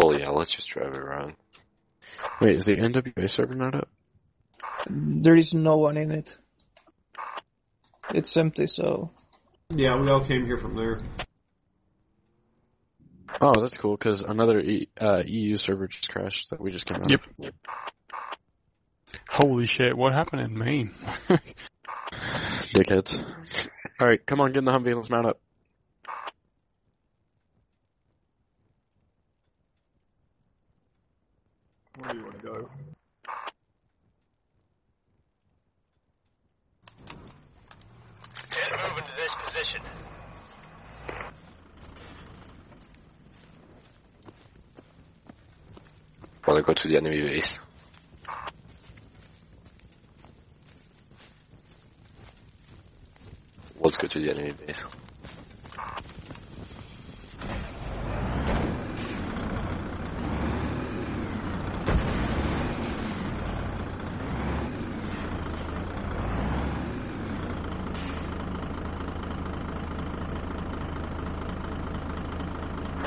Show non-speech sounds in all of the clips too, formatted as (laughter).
Oh yeah, let's just drive it around. Wait, is the NWA server not up? There is no one in it. It's empty, so Yeah, we all came here from there. Oh, that's cool because another e, uh, EU server just crashed that we just came out. Yep. of. Holy shit, what happened in main? (laughs) Dickheads. All right, come on, get in the Humvee. Let's mount up. Where do you want to go? Get moving to this position. Wanna go to the enemy base? Let's go to the enemy base.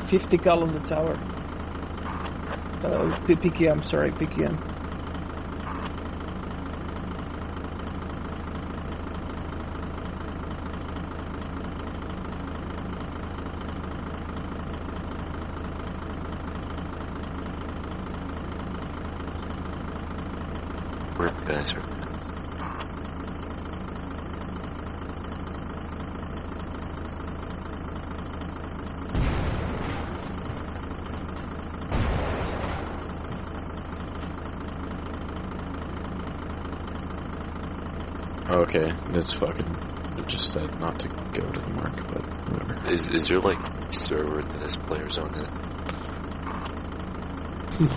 fifty cal on the tower. Uh, P- PKM, sorry, PKM. Where the guys are. Okay, it's fucking. It just said not to go to the mark, but whatever. Is is there like server that has players on it? (laughs)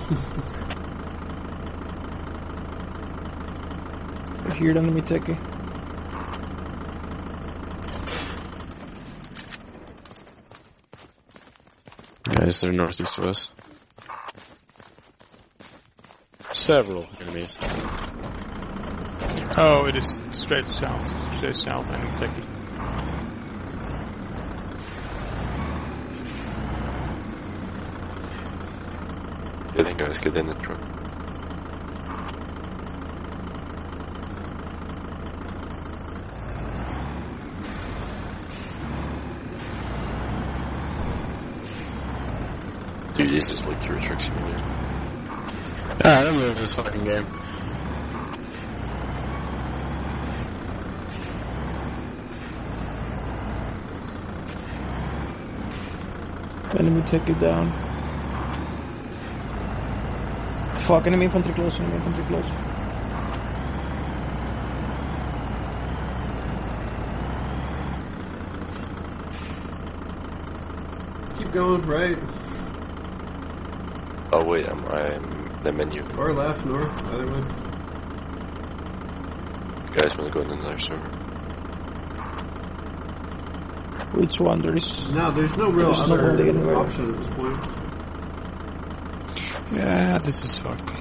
I hear the enemy techie. Guys, they're northeast of us. Several enemies. Oh, it is straight south. Straight south, and Kentucky. Get in guys, get in the truck. Dude, this is like Euro Truck Simulator. Ah, I don't move this fucking game. Enemy techie down. Fuck, enemy infantry close, enemy infantry close. Keep going, right, Oh wait, I'm I'm the menu. or left, north, either way. You guys wanna go in another server? Which one? There is. No, there's no real There's no other really anywhere. option at this point. Yeah, this is fucked.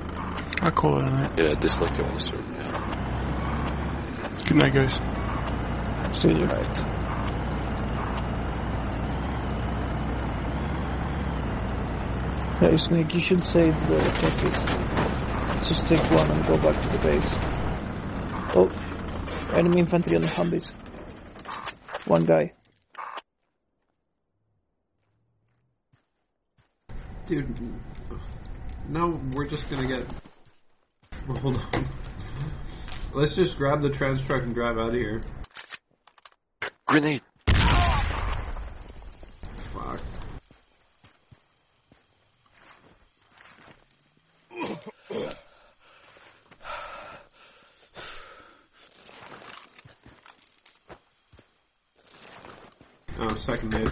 I'll call it a night. Yeah, dislike the only server. Good night, guys. See you. Right. Hey Snake, you should save the techies. Just take one and go back to the base. Oh, enemy infantry on the Humvees. One guy. Dude, no, we're just gonna get. Hold on. Let's just grab the trans truck and drive out of here. Grenade! Fuck. Oh, second aid.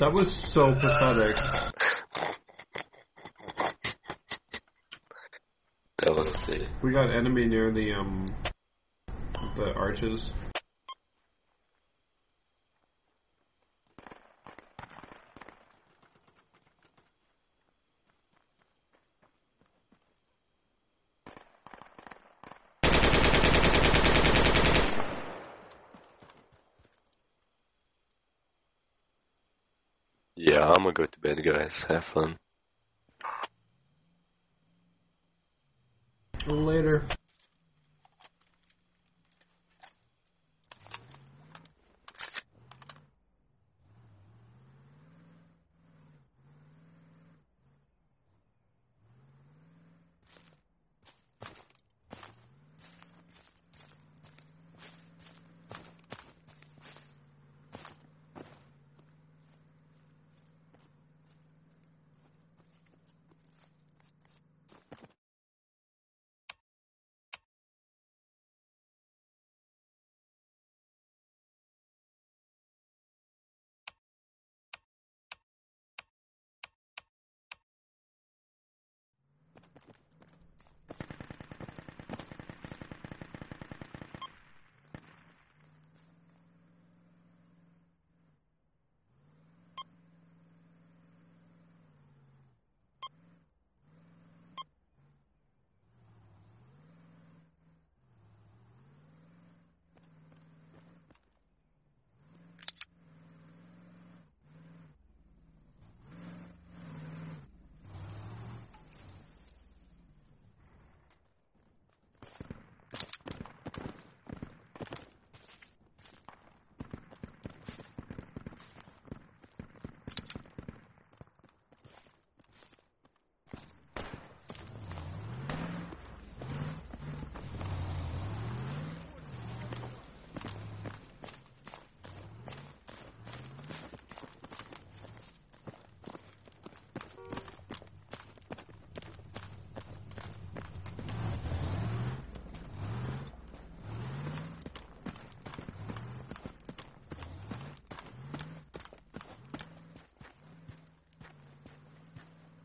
That was so pathetic. That was sick. We got enemy near the um the arches. Yeah, Bed, guys. Have fun.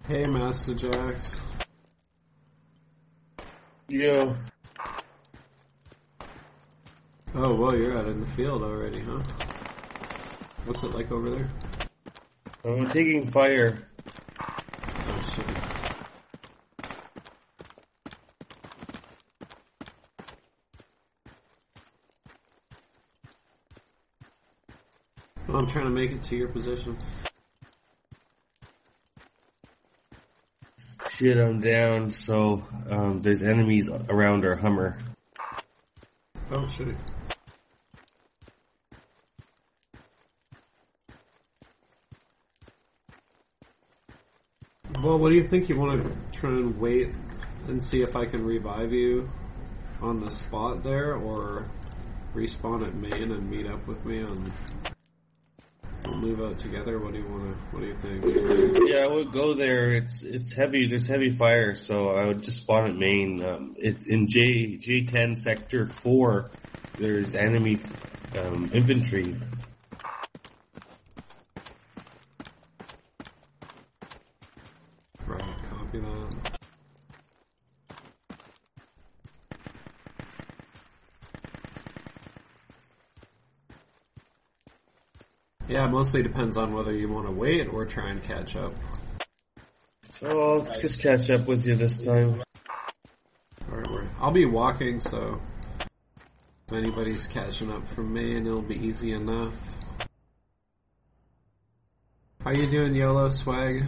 Hey, Master Jax. Yeah. Oh, well, you're out in the field already, huh? What's it like over there? I'm taking fire. Oh, shit. Well, I'm trying to make it to your position. Shit, I'm down, so um, there's enemies around our Hummer. Oh, shit. Well, what do you think? You want to try and wait and see if I can revive you on the spot there, or respawn at main and meet up with me and we'll out together? What do you want to? What do you think? Yeah, I would go there. It's it's heavy. There's heavy fire, so I would just spawn at main. Um, it's in J J10 sector four. There's enemy um, infantry. Right, copy that. Yeah, it mostly depends on whether you want to wait or try and catch up. Oh, I'll just catch up with you this time. Or I'll be walking, so if anybody's catching up from me, and it'll be easy enough. How you doing, YOLO swag?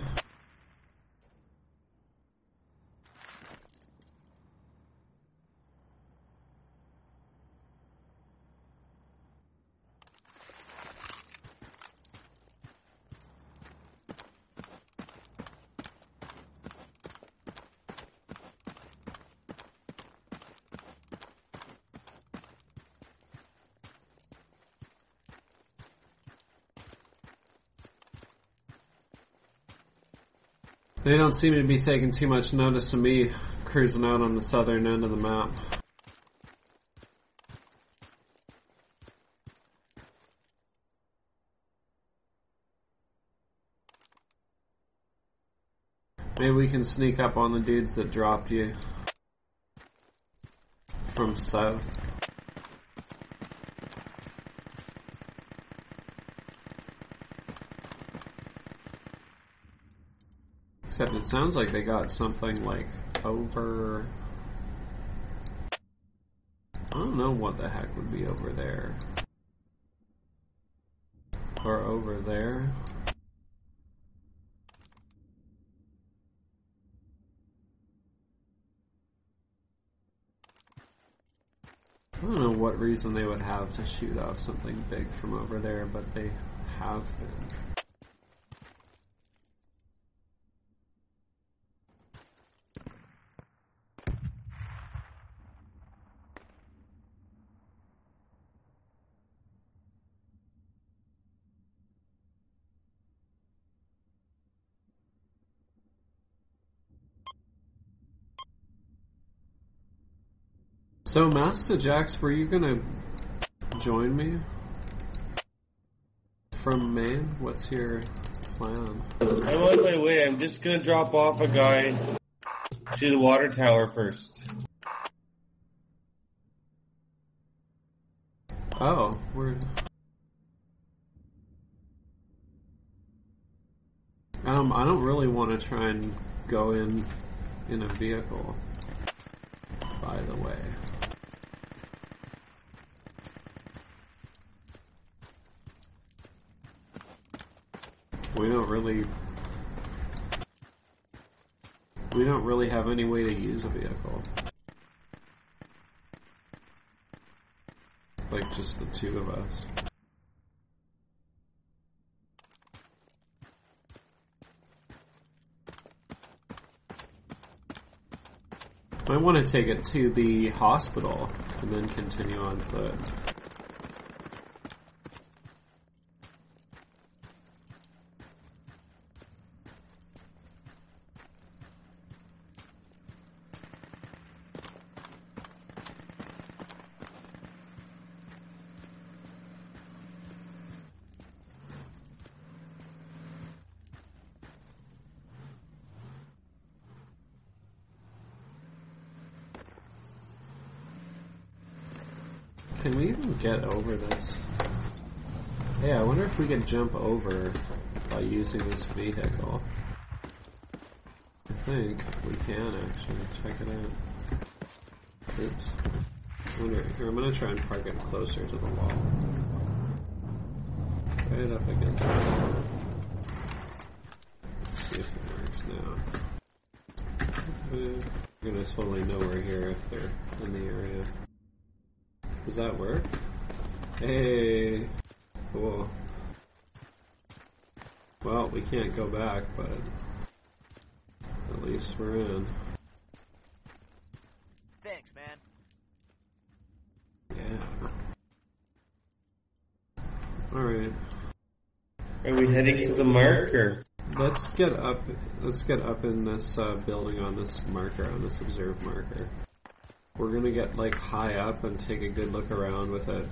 They don't seem to be taking too much notice of me cruising out on the southern end of the map. Maybe we can sneak up on the dudes that dropped you from south. Except it sounds like they got something like over. I don't know what the heck would be over there. Or over there. I don't know what reason they would have to shoot off something big from over there, but they have been. So, Master Jax, were you gonna join me from main? What's your plan? I'm on my way. I'm just gonna drop off a guy to the water tower first. Oh, we're. Um, I don't really want to try and go in in a vehicle. By the way. We don't really. We don't really have any way to use a vehicle. Like just the two of us. I want to take it to the hospital and then continue on foot. Can we even get over this? Yeah, Can jump over by using this vehicle. I think we can actually. Check it out. Oops. Here, I'm gonna try and park it closer to the wall. Right up against the wall. Let's see if it works now. You're gonna totally know we're here if they're in the area. Does that work? Hey, cool. Well, we can't go back, but at least we're in. Thanks, man. Yeah. Alright. Are we heading to the marker? Let's get up let's get up in this uh, building on this marker, on this observe marker. We're gonna get like high up and take a good look around with it.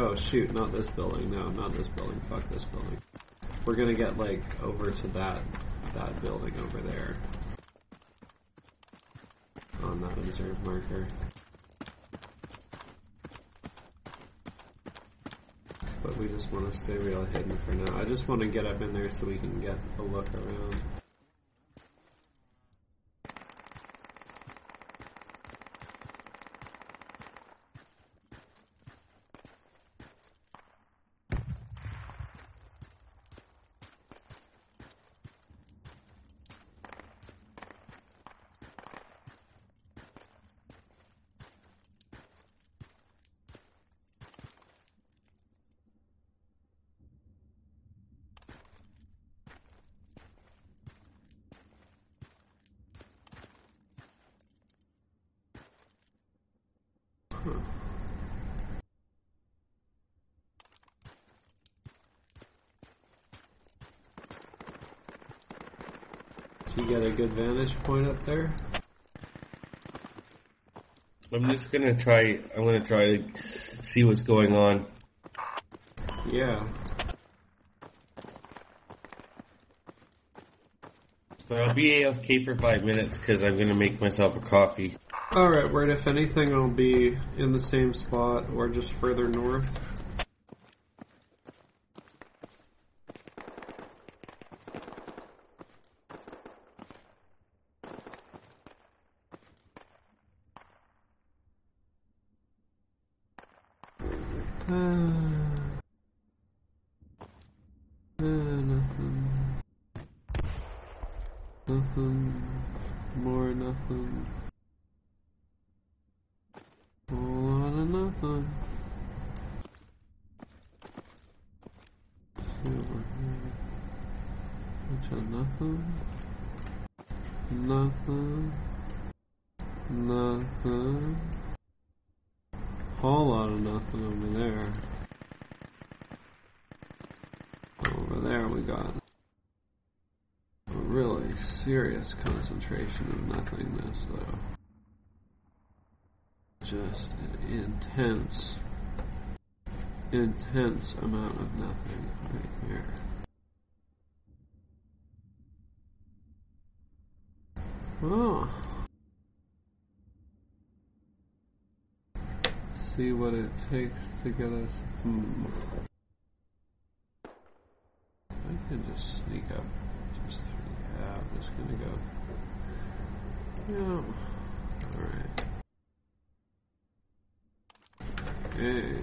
Oh shoot, not this building, no, not this building, fuck this building. We're gonna get like over to that that building over there. Oh, On that observe marker. But we just want to stay real hidden for now. I just want to get up in there so we can get a look around. Get a good vantage point up there? I'm just gonna try. I'm gonna try to see what's going on. Yeah. But I'll be AFK for five minutes because I'm gonna make myself a coffee. Alright, Word, if anything, I'll be in the same spot or just further north. Concentration of nothingness though. Just an intense, intense amount of nothing right here. Oh. See what it takes to get us. Hmm. I can just sneak up. Just yeah, I'm just gonna go. Yeah. Alright. Okay.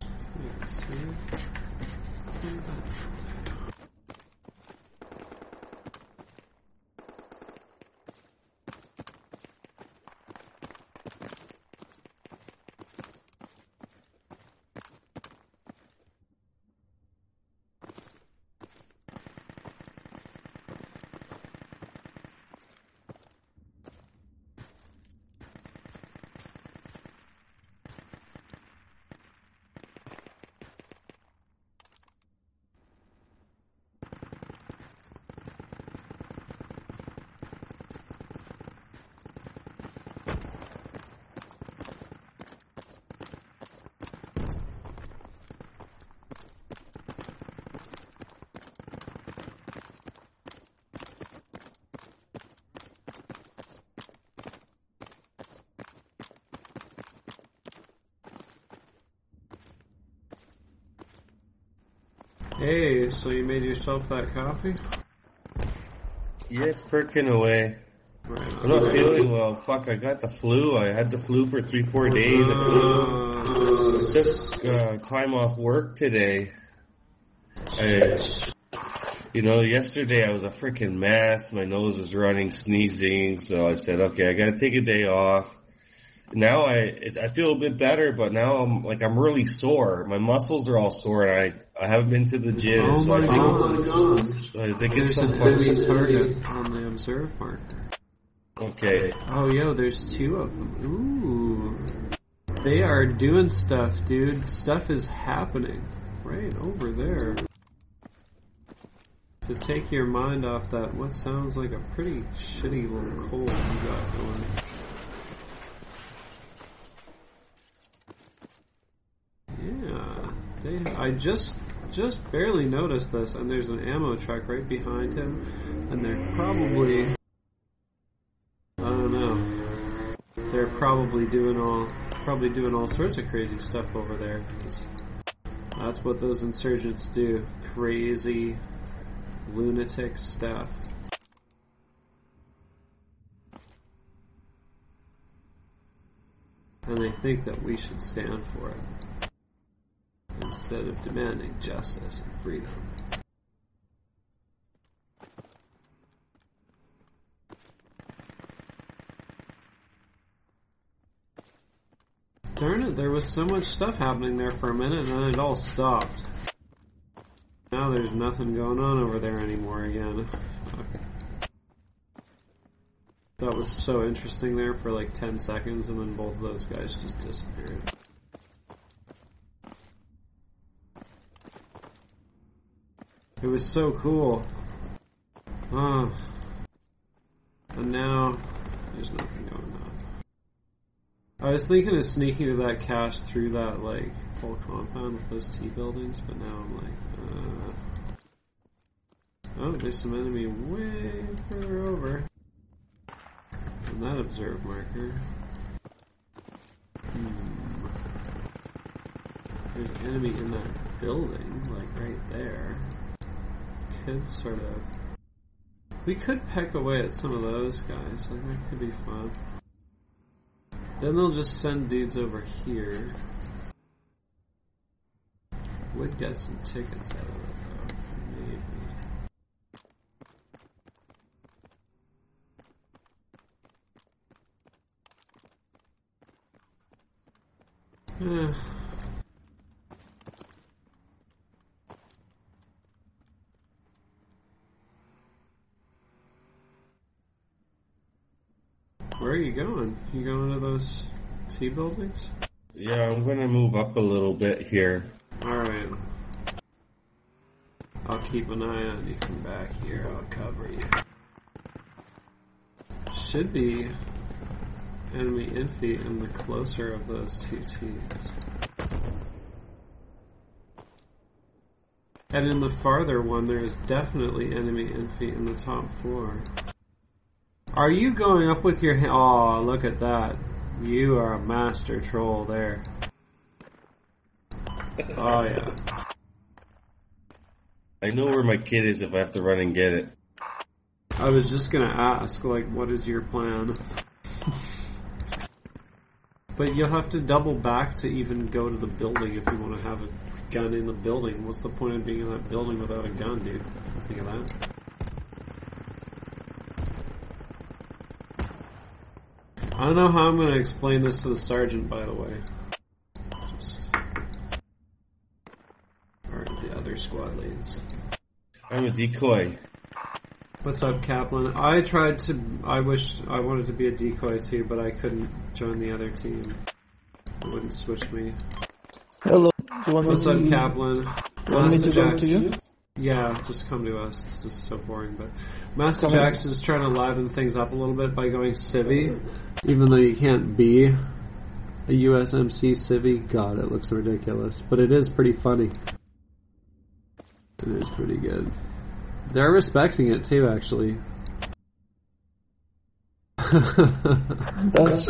Let's see. Hey, so you made yourself that coffee? Yeah, it's perking away. I'm not feeling well. Fuck, I got the flu. I had the flu for three, four days. I Uh, took uh, time off work today. I, you know, yesterday I was a freaking mess. My nose is running, sneezing. So I said, okay, I gotta take a day off. Now I, I feel a bit better, but now I'm like, I'm really sore. My muscles are all sore and I, I haven't been to the gym. oh so I my think, god. so I think it's a target on the observe marker. Okay. Oh, yo, there's two of them. Ooh. They are doing stuff, dude. Stuff is happening right over there. To take your mind off that, what sounds like a pretty shitty little cold you got going. Yeah, they. I just just barely noticed this, and there's an ammo truck right behind him, and they're probably. I don't know. They're probably doing all probably doing all sorts of crazy stuff over there. That's what those insurgents do. Crazy, lunatic stuff. And they think that we should stand for it instead of demanding justice and freedom. Darn it, there was so much stuff happening there for a minute and then it all stopped. Now there's nothing going on over there anymore again. That was so interesting there for like 10 seconds and then both of those guys just disappeared. Was so cool. Oh. And now there's nothing going on. I was thinking of sneaking to that cache through that like whole compound with those T buildings, but now I'm like, uh... oh, there's some enemy way further over. And that observe marker. Hmm. There's enemy in that building, like right there could sort of. We could peck away at some of those guys. Like that could be fun. Then they'll just send dudes over here. Would get some tickets out of it. though Yeah. Going? You going to those T buildings? Yeah, I'm gonna move up a little bit here. Alright. I'll keep an eye on you from back here. I'll cover you. Should be enemy infi in the closer of those two teams. And in the farther one, there is definitely enemy infi in the top floor. Are you going up with your hand? Oh, look at that. You are a master troll there. Oh, yeah. I know where my kid is if I have to run and get it. I was just gonna ask, like, what is your plan? but you'll have to double back to even go to the building if you want to have a gun in the building. What's the point of being in that building without a gun, dude? Think of that. I don't know how I'm gonna explain this to the sergeant, by the way. Just... Or the other squad leads. I'm a decoy. What's up, Kaplan? I tried to. I wished I wanted to be a decoy too, but I couldn't join the other team. It wouldn't switch me. Hello. Do you want What's up, Kaplan? want me to Master to you? Yeah, just come to us. This is so boring, but Master Jax is trying to liven things up a little bit by going civvy, even though you can't be a USMC civvy. God, it looks ridiculous, but it is pretty funny. It is pretty good. They're respecting it too, actually. That's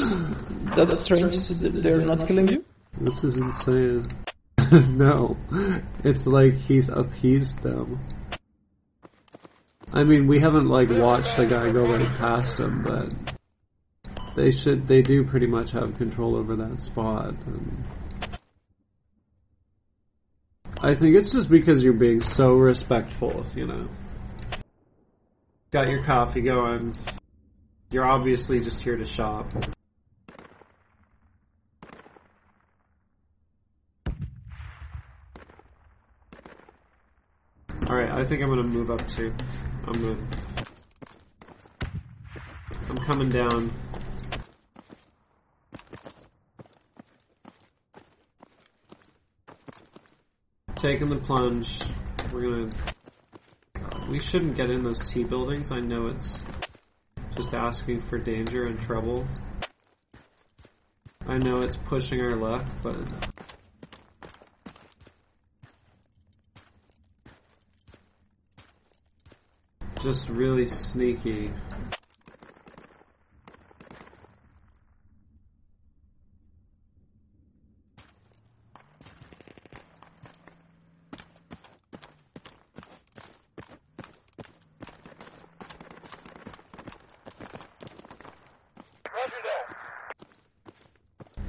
that's strange. They're not killing you. This is insane. (laughs) no, it's like he's appeased them. I mean, we haven't like watched a guy go right past him, but they should. They do pretty much have control over that spot. And I think it's just because you're being so respectful, you know. Got your coffee going. You're obviously just here to shop. Alright, I think I'm gonna move up too. I'm gonna. I'm coming down. Taking the plunge. We're gonna. We shouldn't get in those T buildings. I know it's just asking for danger and trouble. I know it's pushing our luck, but just really sneaky.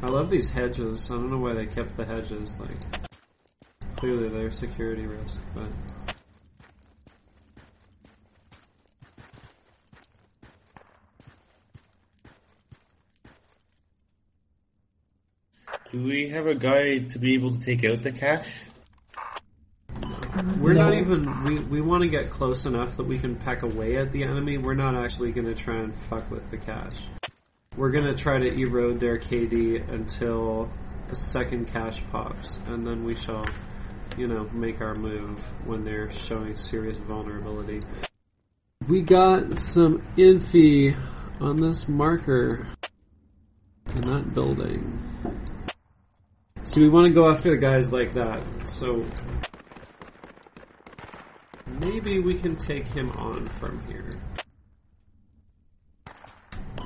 I love these hedges. I don't know why they kept the hedges. Like, clearly they're a security risk, but Do we have a guy to be able to take out the cache? we're not even. We we want to get close enough that we can peck away at the enemy. We're not actually going to try and fuck with the cache. We're going to try to erode their KD until a second cache pops, and then we shall, you know, make our move when they're showing serious vulnerability. We got some infi on this marker in that building. So we want to go after the guys like that. So maybe we can take him on from here.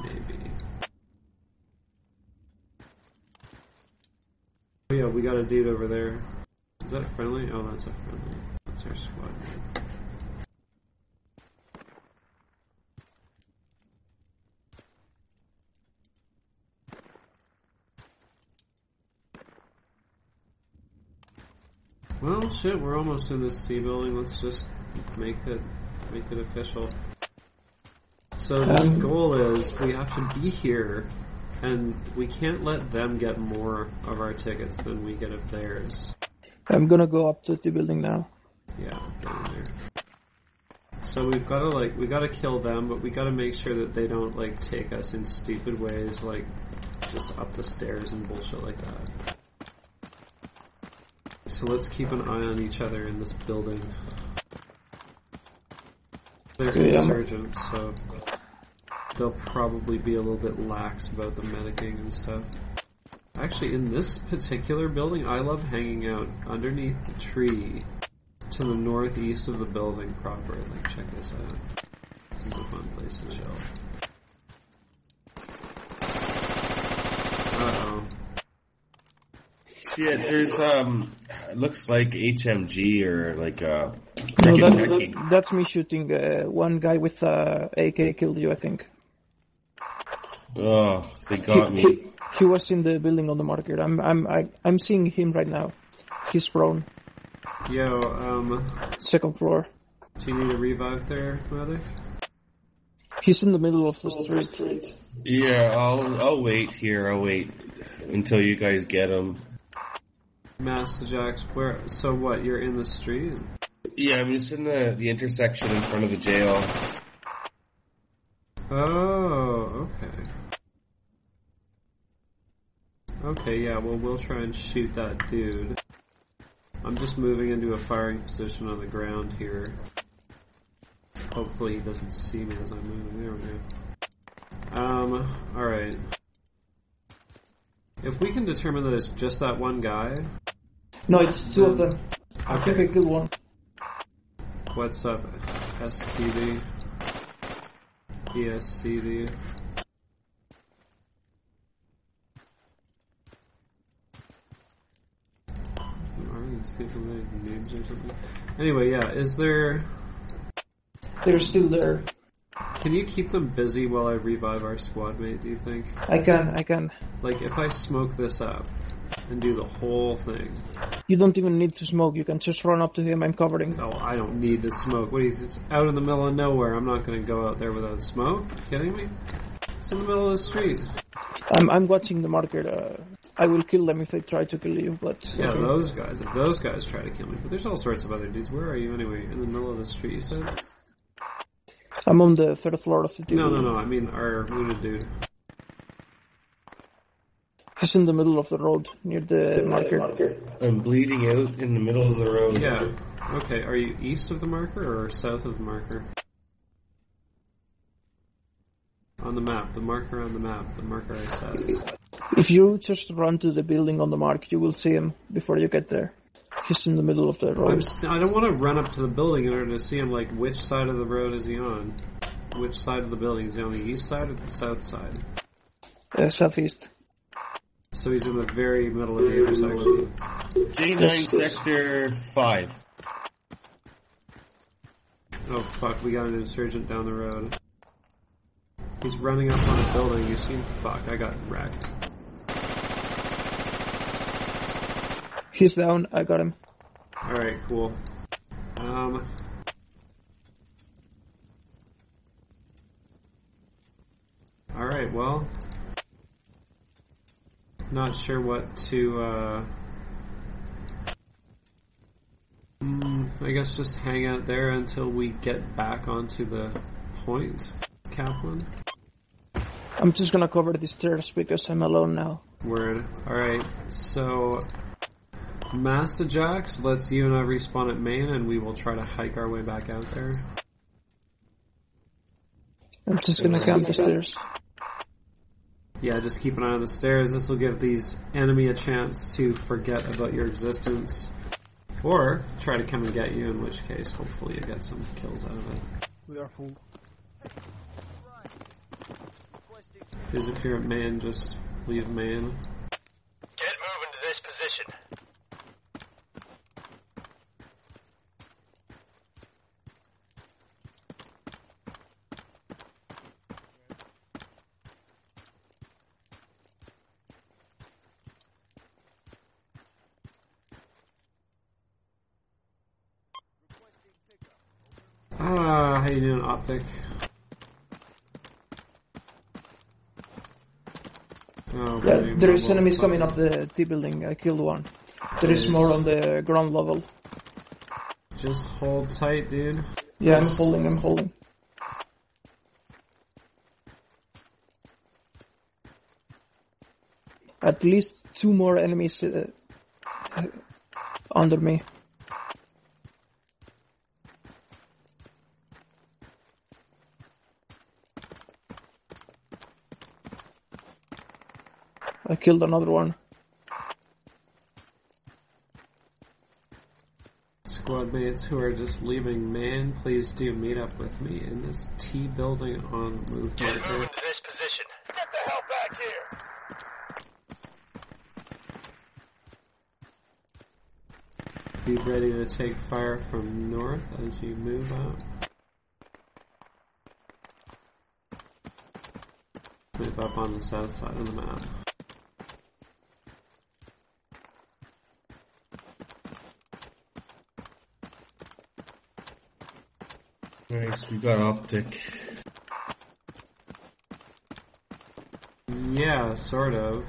Maybe. Oh yeah, we got a dude over there. Is that friendly? Oh, that's a friendly. That's our squad. mate. Well, shit, we're almost in this T building. Let's just make it make it official. So the Um, goal is we have to be here and we can't let them get more of our tickets than we get of theirs. I'm gonna go up to the building now. Yeah, there. So we've got to like we got to kill them, but we got to make sure that they don't like take us in stupid ways, like just up the stairs and bullshit like that. So let's keep an eye on each other in this building. They're Yeah. insurgents, so they'll probably be a little bit lax about the medicing and stuff. Actually, in this particular building, I love hanging out underneath the tree to the northeast of the building proper. Like, check this out. This is a fun place to chill. Uh oh. Shit, there's um, it looks like HMG or like uh, No, Tekken that, that, that's me shooting. Uh, one guy with uh, AK killed you, I think. oh, they He, got me. he, he was in the building on the market. I'm I'm I, I'm seeing him right now. He's prone, Yo, um, second floor. do you need a revive there, Medic? He's in the middle of the street. Yeah, I'll I'll wait here. I'll wait until you guys get them. Master Jacks, where? So what? You're in the street? Yeah, I'm just in the the intersection in front of the jail. Oh, okay. Okay, yeah, well, we'll try and shoot that dude. I'm just moving into a firing position on the ground here. Hopefully he doesn't see me as I'm moving. There we go. Um, alright. If we can determine that it's just that one guy, No, it's two of them. I think I killed one. what's up, SPD? ESCD? Are these people like names or something? Anyway, yeah, is there. They're still there. Can you keep them busy while I revive our squad mate, do you think? I can, I can. Like, if I smoke this up and do the whole thing. You don't even need to smoke. You can just run up to him. I'm covering. Oh, I don't need to smoke. What you, it's out in the middle of nowhere. I'm not gonna go out there without smoke. kidding me? It's in the middle of the street. I'm I'm watching the market. Uh, I will kill them if they try to kill you. But Yeah, those guys. If those guys try to kill me. But there's all sorts of other dudes. Where are you anyway? In the middle of the street, you said? I'm on the third floor of the No, no, no. I mean our wounded dude. He's in the middle of the road near the marker. I'm bleeding out in the middle of the road. Yeah. Okay. Are you east of the marker or south of the marker? On the map. The marker on the map. The marker I set. If you just run to the building on the mark, you will see him before you get there. He's in the middle of the I'm road. st- I don't want to run up to the building in order to see him. Like, which side of the road is he on? Which side of the building? Is he on the east side or the south side? Uh, southeast. So he's in the very middle of the intersection. J9 Sector 5. Oh fuck, we got an insurgent down the road. He's running up on a building. You see? Fuck, I got wrecked. He's down. I got him. Alright, cool. Um. Alright, well. Not sure what to, uh. mm, I guess just hang out there until we get back onto the point, Kaplan. I'm just gonna cover the stairs because I'm alone now. Word. Alright, so. Master Jacks, let's you and I respawn at main and we will try to hike our way back out there. I'm just gonna camp the stairs. Yeah, just keep an eye on the stairs. This will give these enemy a chance to forget about your existence. Or try to come and get you, in which case, hopefully, you get some kills out of it. We are if you're at main, just leave main. Ah, how you doing, Optic? Oh, Yeah, there is enemies coming up the T building. I killed one. There is Nice. more on the ground level. Just hold tight, dude. Yeah, I'm holding. I'm holding. At least two more enemies uh, uh, under me. I killed another one. Squad mates who are just leaving, man, please do meet up with me in this T building on move Get marker. moving to this position. Get the hell back here. Be ready to take fire from north as you move out. Move up on the south side of the map. Nice, we got optic. Yeah, sort of.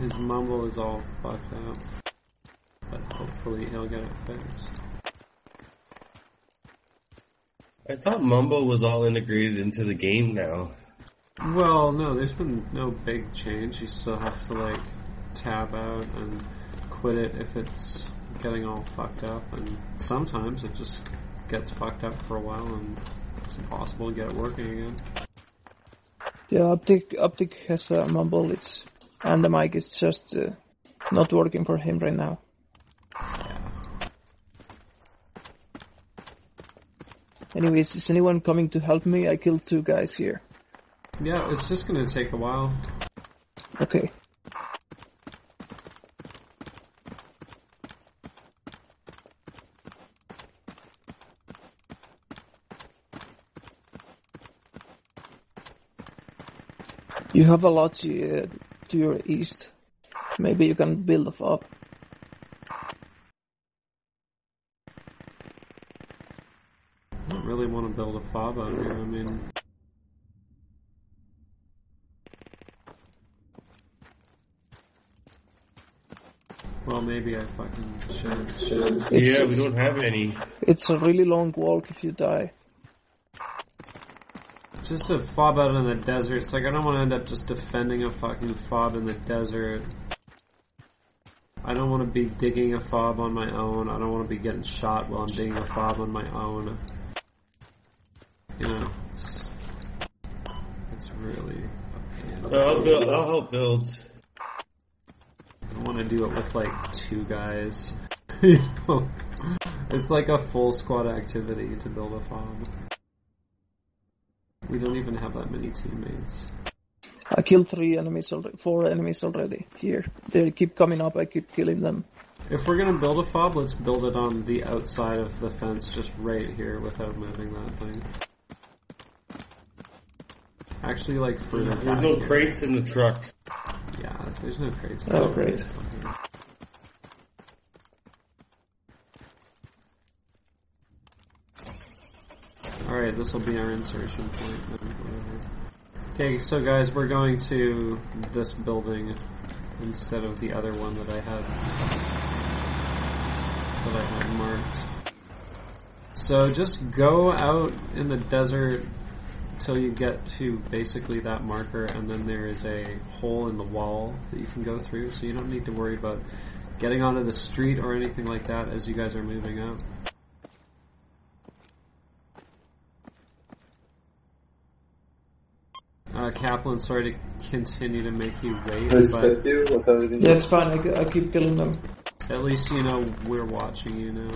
His mumble is all fucked up. But hopefully he'll get it fixed. I thought Mumble was all integrated into the game now. Well, no, there's been no big change. You still have to, like, tab out and quit it if it's getting all fucked up. And sometimes it just gets fucked up for a while and it's impossible to get it working again. Yeah, Optic Optic has a mumble. It's and the mic is just uh, not working for him right now. Anyways, is anyone coming to help me? I killed two guys here. Yeah, it's just gonna take a while. Okay. You have a lot to, uh, to your east. Maybe you can build a fob. I don't really want to build a fob out here. I mean, well, maybe I fucking should. should. yeah, we don't have any. It's a really long walk if you die. Just a fob out in the desert. It's like I don't want to end up just defending a fucking fob in the desert. I don't want to be digging a fob on my own. I don't want to be getting shot while I'm digging a fob on my own. You know, it's it's really. a pain. I'll, build, I'll help build. I don't want to do it with like two guys. (laughs) you know, it's like a full squad activity to build a fob. We don't even have that many teammates. I killed three enemies already, four enemies already here. They keep coming up. I keep killing them. If we're gonna build a fob, let's build it on the outside of the fence, just right here, without moving that thing. Actually, like further There's no here. crates in the truck. Yeah, there's no crates. Oh, great. Alright, this will be our insertion point. Okay, so guys, we're going to this building instead of the other one that I had that I had marked. So just go out in the desert till you get to basically that marker, and then there is a hole in the wall that you can go through. So you don't need to worry about getting onto the street or anything like that as you guys are moving out. Uh, Kaplan, sorry to continue to make you wait, but Yeah, it's fine. I, I keep killing them. at least you know we're watching you now.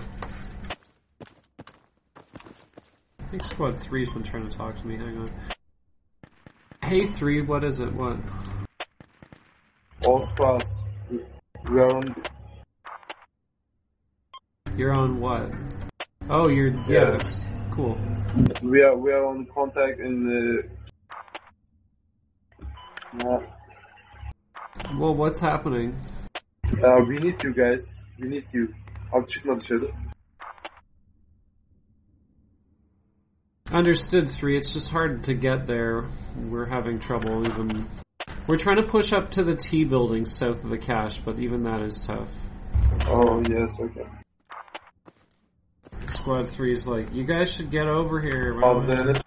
I think Squad 3's been trying to talk to me. Hang on. Hey, 3, what is it? What? All squads. We are on. You're on what? Oh, you're. Yeah. Yes. Cool. We are we are on contact in the. Uh, Well, what's happening? uh, we need you guys. We need you. I'll Abi çıkma dışarı. Understood, 3. It's just hard to get there. We're having trouble even We're trying to push up to the T building south of the cache, but even that is tough. Oh yes, okay. Squad 3 is like, you guys should get over here. Oh, man."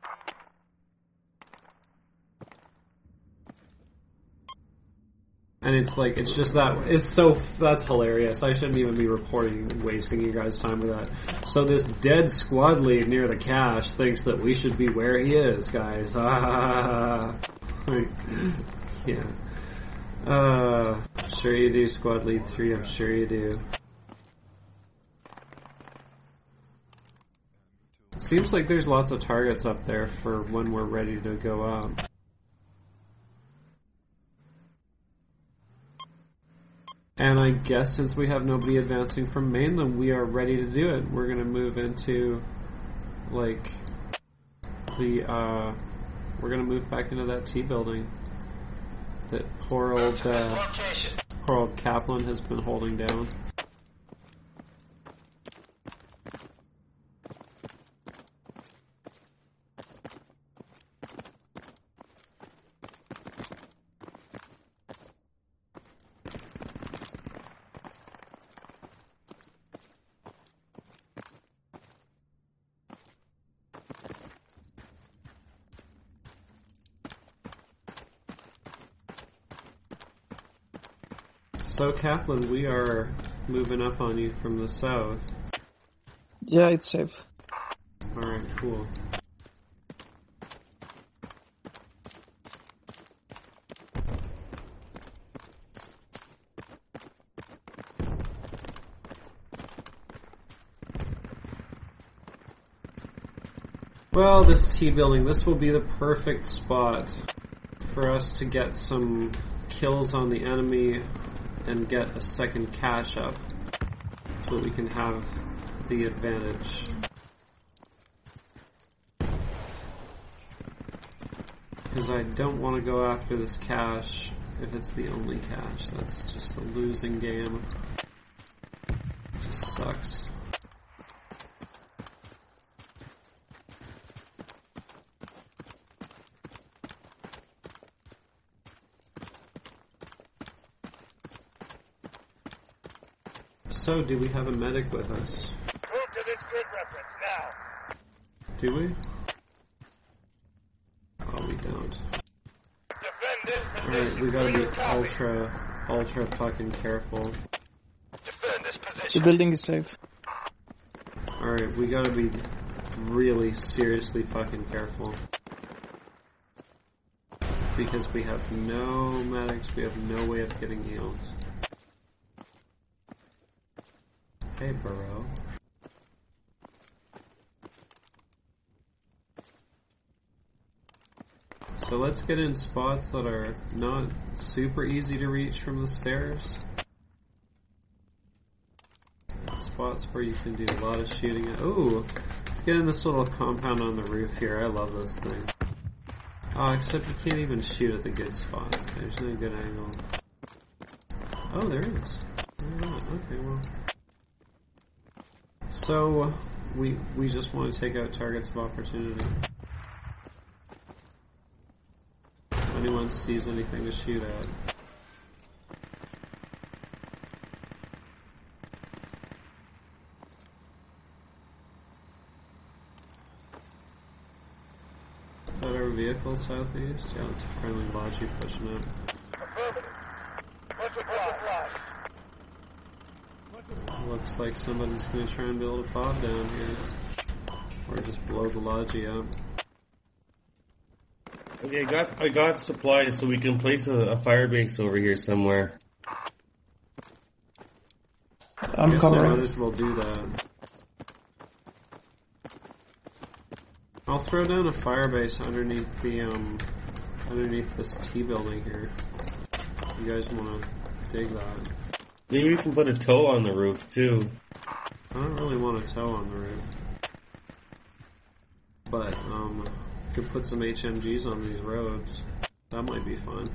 And it's like, it's just that, it's so, that's hilarious. I shouldn't even be reporting, wasting you guys' time with that. So this dead squad lead near the cache thinks that we should be where he is, guys. (laughs) Like, yeah. Uh, sure you do, squad lead 3, I'm sure you do. Seems like there's lots of targets up there for when we're ready to go up. And I guess since we have nobody advancing from mainland, we are ready to do it. We're gonna move into, like, the, uh, we're gonna move back into that T building that poor old, uh, poor old Kaplan has been holding down. So Kaplan, we are moving up on you from the south. Yeah, it's safe. Alright, cool. Well, this T building, this will be the perfect spot for us to get some kills on the enemy and get a second cache up so that we can have the advantage. Because I don't want to go after this cache if it's the only cache. That's just a losing game. It just sucks. So, do we have a medic with us? Move to this grid reference now. Do we? Oh, we don't. Defend this position. Alright, we gotta be ultra, ultra fucking careful. Defend this The building is safe. Alright, we gotta be really seriously fucking careful. Because we have no medics, we have no way of getting healed. Hey, Burrow. So let's get in spots that are not super easy to reach from the stairs. Spots where you can do a lot of shooting. Ooh, get in this little compound on the roof here. I love this thing. Oh, except you can't even shoot at the good spots. There's no good angle. Oh, there is. Okay, well. So, we we just want to take out targets of opportunity. If anyone sees anything to shoot at. Our vehicle southeast? Yeah, it's a friendly Logi pushing up. Looks like somebody's gonna try and build a fob down here. Or just blow the Logi up. Okay, I got I got supplies so we can place a, a fire base over here somewhere. I'm Guess I might covering. as well do that. I'll throw down a fire base underneath the um underneath this T building here. You guys wanna dig that? Maybe we can put a tow on the roof too. I don't really want a tow on the roof. But, um, could put some HMGs on these roads. That might be fun.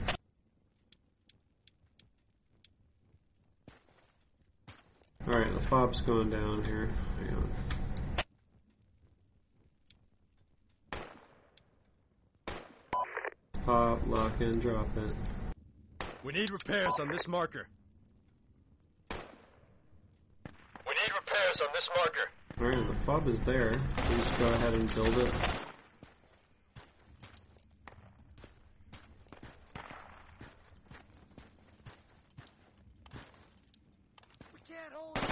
Alright, the fob's going down here. Hang on. Pop, lock in, drop it. We need repairs on this marker. We need Alright, the fob is there. Please go ahead and build it. We can't hold it.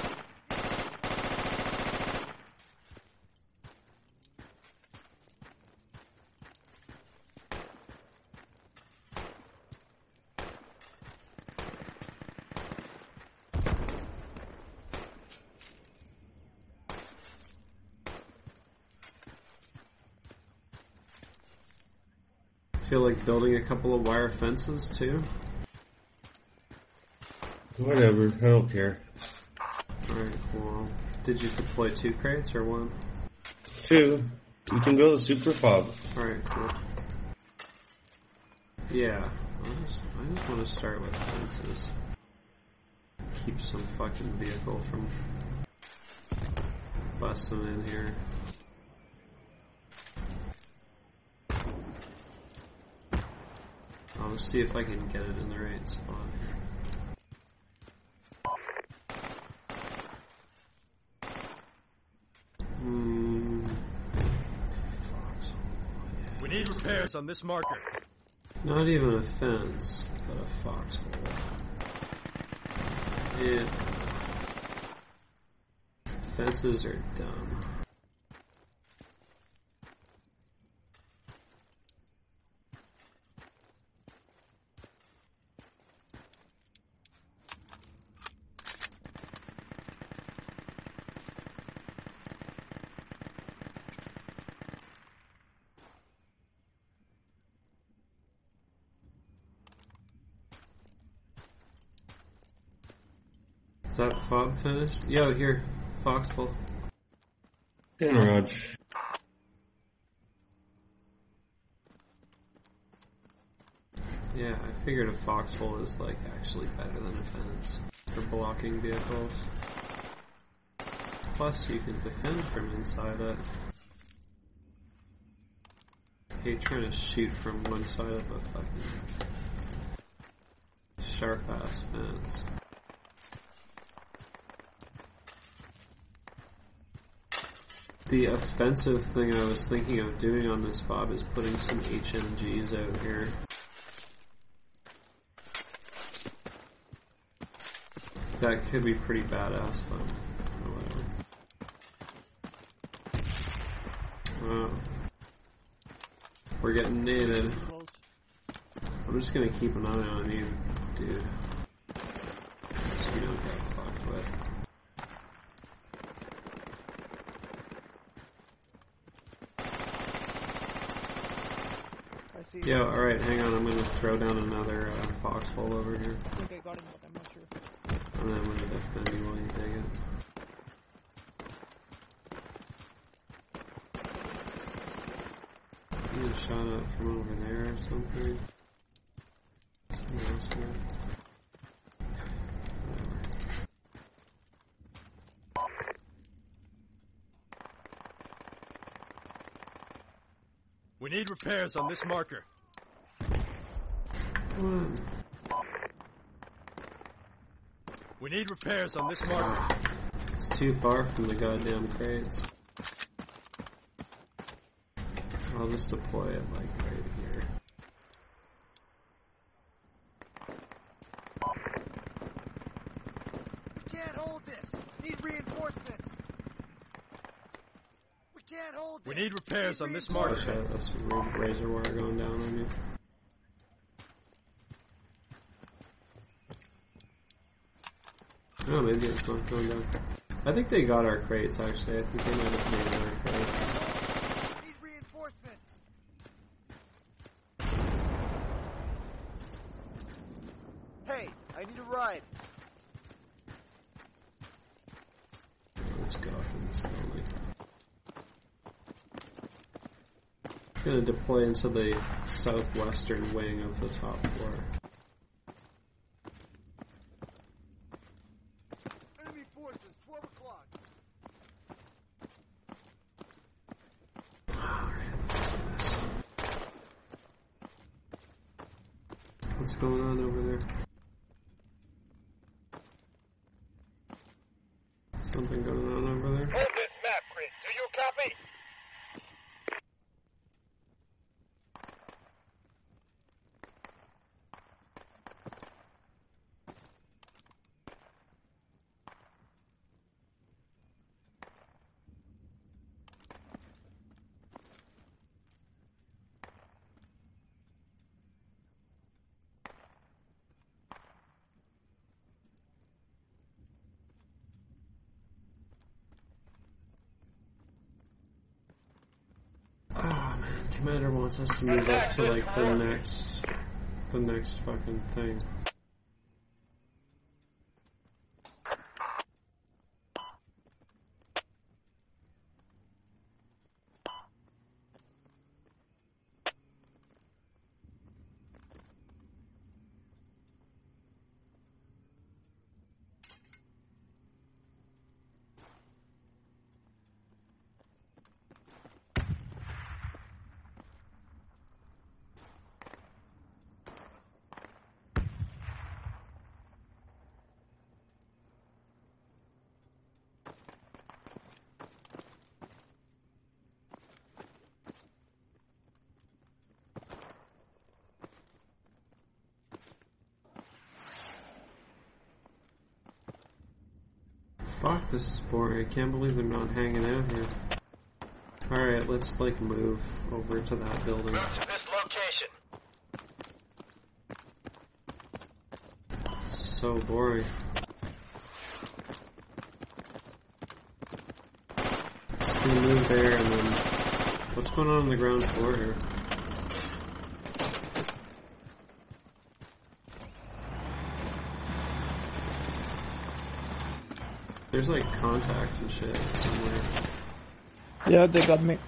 Feel like building a couple of wire fences too. Whatever, I don't care. Alright, cool. Did you deploy two crates or one? Two, you can build a super fob. Alright, cool. Yeah, I just, I just want to start with fences. Keep some fucking vehicle from busting in here. I'll see if I can get it in the right spot. Hmm. We need repairs on this marker. Not even a fence, but a foxhole. Yeah. Fences are dumb. Is that fob finished? Yo, here, foxhole. And Raj. Yeah, I figured a foxhole is like actually better than a fence for blocking vehicles. Plus, you can defend from inside it. Hey, trying to shoot from one side of a fucking sharp ass fence. The offensive thing I was thinking of doing on this fob is putting some HMGs out here. That could be pretty badass, but oh. We're getting naded. I'm just gonna keep an eye on you, dude. So you don't get fucked with. I see. Yeah, alright, hang on, I'm gonna throw down another uh, foxhole over here. I think I got him, but I'm not sure. And then I'm gonna defend you while you take it. You get shot up from over there or something. Something else We need repairs on this marker. Come. We need repairs on this marker. It's too far from the goddamn crates. I'll just deploy it like right here. We can't hold this. Need reinforcements. We can't hold this. We need repairs on this Oh shit, that's razor wire going down on me. Oh, maybe it's not going down. I think they got our crates actually. I think they might have made our crates. Need reinforcements. Hey, I need a ride. Let's go from this building. Gonna deploy into the southwestern wing of the top floor. Enemy forces, 12 o'clock. What's going on over there? Something going on over there? Hold this map, Chris. Do you copy? Oh man, Commander wants us to move up to like the next, the next fucking thing. Fuck, this is boring. I can't believe they're not hanging out here. Alright, let's like move over to that building. Move to this location. So boring. Just gonna move there and then what's going on on the ground floor here? There's like contact and shit somewhere. Yeah, they got me.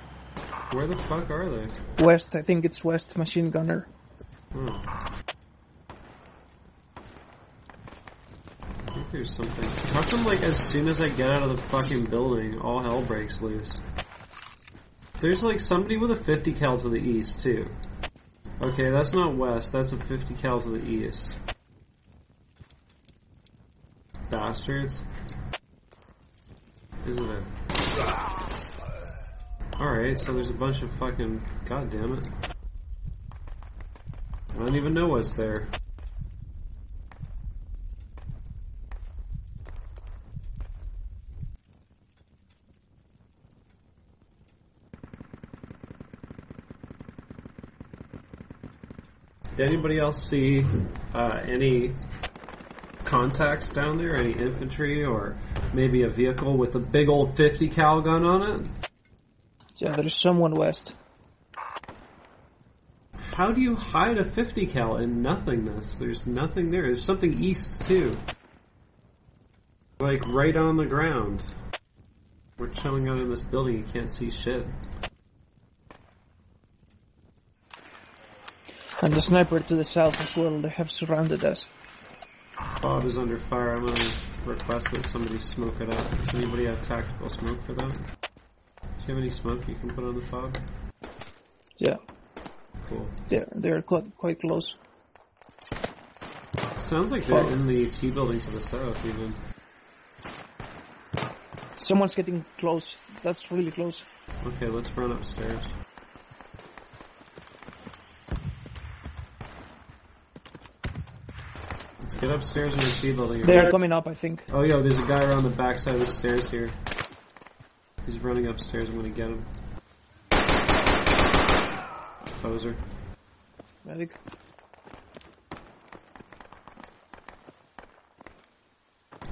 Where the fuck are they? West, I think it's West Machine Gunner. Oh. I think there's something. How come, like, as soon as I get out of the fucking building, all hell breaks loose? There's, like, somebody with a 50 cal to the east, too. Okay, that's not west, that's a 50 cal to the east. Bastards. Isn't it? Alright, so there's a bunch of fucking. God damn it. I don't even know what's there. Did anybody else see uh, any contacts down there? Any infantry or maybe a vehicle with a big old 50 cal gun on it? Yeah, there's someone west. How do you hide a 50 cal in nothingness? There's nothing there. There's something east too. Like right on the ground. We're chilling out in this building, you can't see shit. And the sniper to the south as well, they have surrounded us. Fob is under fire. I'm gonna request that somebody smoke it up. Does anybody have tactical smoke for that? Do you have any smoke you can put on the fob? Yeah, Cool. they're, they're quite, quite close. Sounds like they're in the T building to the south even. Someone's getting close. That's really close. Okay, let's run upstairs. Let's get upstairs in the T building. They are coming up, I think. Oh, yo, there's a guy around the backside of the stairs here. He's running upstairs. I'm gonna get him. Poser. Medic.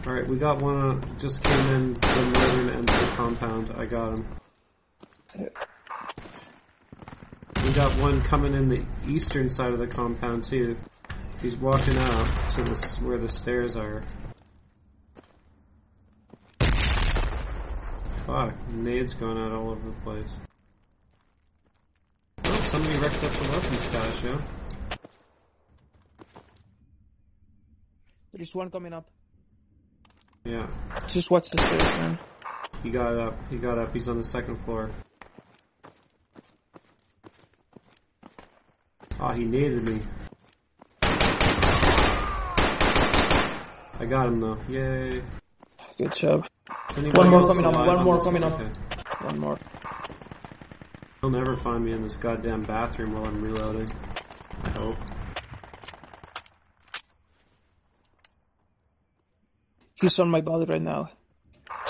Alright, we got one, uh, just came in the northern end of the compound. I got him. We got one coming in the eastern side of the compound too. He's walking out to the, where the stairs are. Fuck, nades going out all over the place. Oh, somebody wrecked up the weapons cache, yeah? There's one coming up. Yeah. Just watch the stairs, man. He got up. He got up. He's on the second floor. Ah, he naded me. I got him though. Yay. Good job. One more coming up, alive one more this coming up. Okay. One more. He'll never find me in this goddamn bathroom while I'm reloading. I hope. He's on my body right now.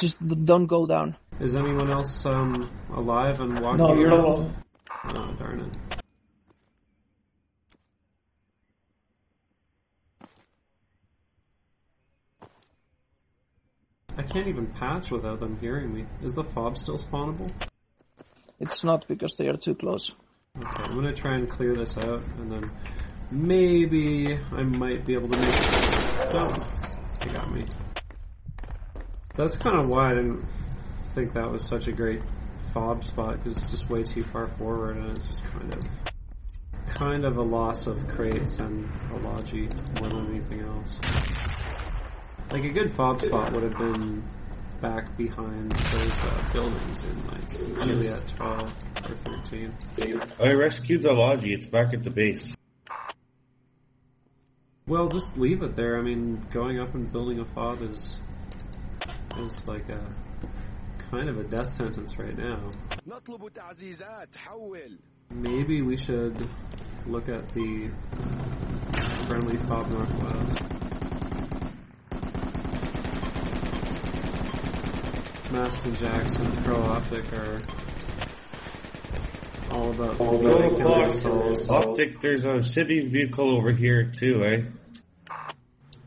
Just don't go down. Is anyone else um alive and walking? No, you're alone. Oh darn it. I can't even patch without them hearing me. Is the fob still spawnable? It's not because they are too close. Okay, I'm gonna try and clear this out, and then maybe I might be able to make. Oh, they got me. That's kind of why I didn't think that was such a great fob spot because it's just way too far forward, and it's just kind of, kind of a loss of crates and a logi more than anything else. Like a good fob spot would have been back behind those uh, buildings in like mm-hmm. Juliet 12 or 13. I rescued the Logi. It's back at the base. Well, just leave it there. I mean, going up and building a fob is is like a kind of a death sentence right now. Maybe we should look at the friendly fob northwest. Maston Jackson, Pro Optic are all about all Twelve o'clock. Optic, there's a city vehicle over here too, eh?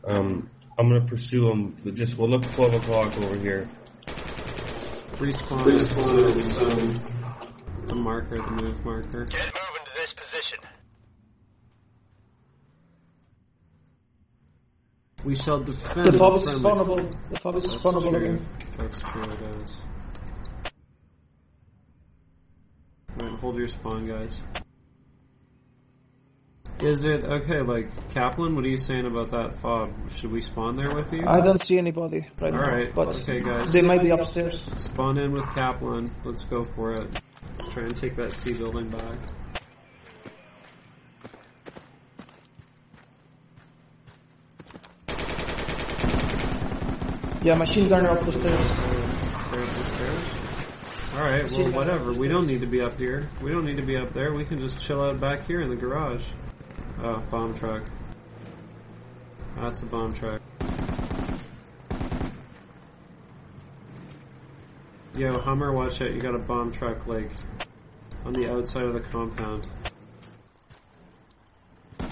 Um, I'm gonna pursue them. But just we'll look 12 o'clock over here. Respawn, Respawn is um, the marker, the move marker. Get moving to this position. We shall defend The fob is spawnable. The fob is spawnable again. That's true, it is. Right, hold your spawn, guys. Is it okay? Like Kaplan, what are you saying about that fob? Should we spawn there with you? I don't see anybody right All now. right, But okay, guys. they might be upstairs. Spawn in with Kaplan. Let's go for it. Let's try and take that T building back. Yeah, machine gunner up the stairs. They're up the stairs. Alright, well, whatever. We don't need to be up here. We don't need to be up there. We can just chill out back here in the garage. Oh, bomb truck. That's a bomb truck. Yo, Hummer, watch out. You got a bomb truck, like, on the outside of the compound. It's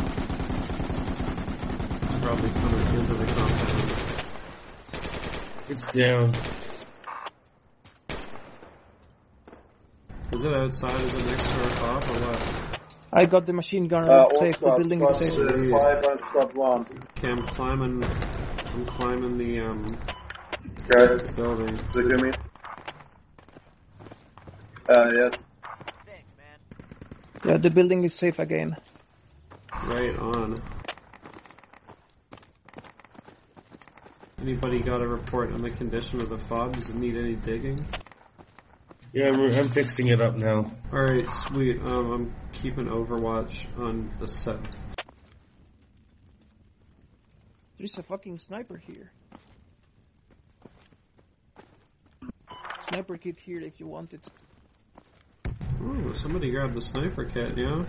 probably coming into the compound. It's down. Is it outside? Is it next to our fob or what? I got the machine gunner. Uh, it's all safe. The squads, building is safe. uh, 5 and squad 1. Okay, I'm climbing. I'm climbing the um Guys, building. look at me. Uh, yes. Yeah, the building is safe again. Right on. Anybody got a report on the condition of the fob? Does it need any digging? Yeah, I'm, I'm fixing it up now. Alright, sweet. Um, I'm keeping Overwatch on the set. There's a fucking sniper here. Sniper kit here if you want it. Ooh, somebody grabbed the sniper kit, yeah?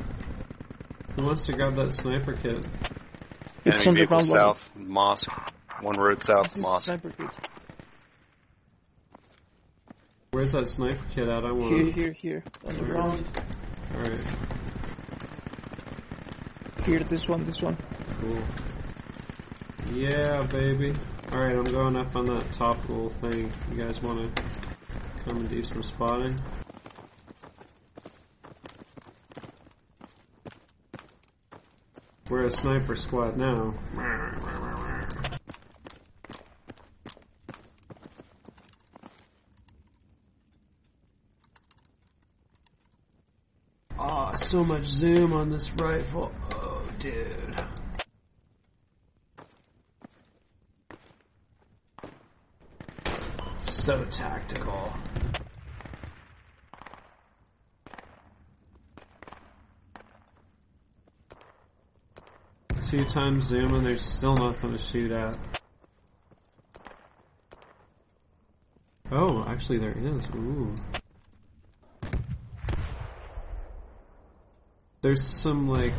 Who wants to grab that sniper kit? It's Enemy vehicle underground level. south, Mosque. One road south, This is sniper kit. Where's that sniper kit at? I Here, want here, here. On the ground. Alright, Here, this one, this one. cool. Yeah, baby. Alright, I'm going up on that top little thing. You guys wanna come and do some spotting? We're a sniper squad now. so much zoom on this rifle. Oh, dude. So tactical. Two times zoom and there's still nothing to shoot at. Oh, actually there is. Ooh. There's some like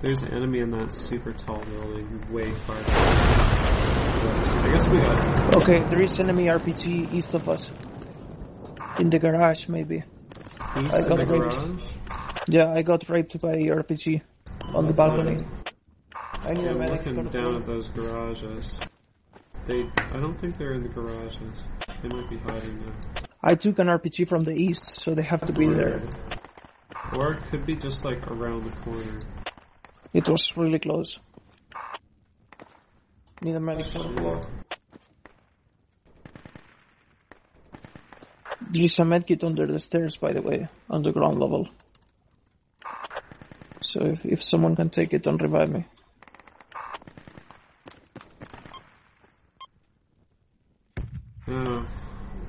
there's an enemy in that super tall building, way far down. I guess we got Okay, there is enemy RPG east of us. In the garage, maybe. east I of got the raped. garage. Yeah, I got raped by RPG on the balcony. I need Yeah, a medic looking down at those garages. They, I don't think they're in the garages. They might be hiding there. I took an RPG from the east, so they have to be there. Or it could be just like around the corner. It was really close. Need a medic for the floor. There is a medkit under the stairs, by the way, on the ground level. So if, if someone can take it, don't revive me. Oh,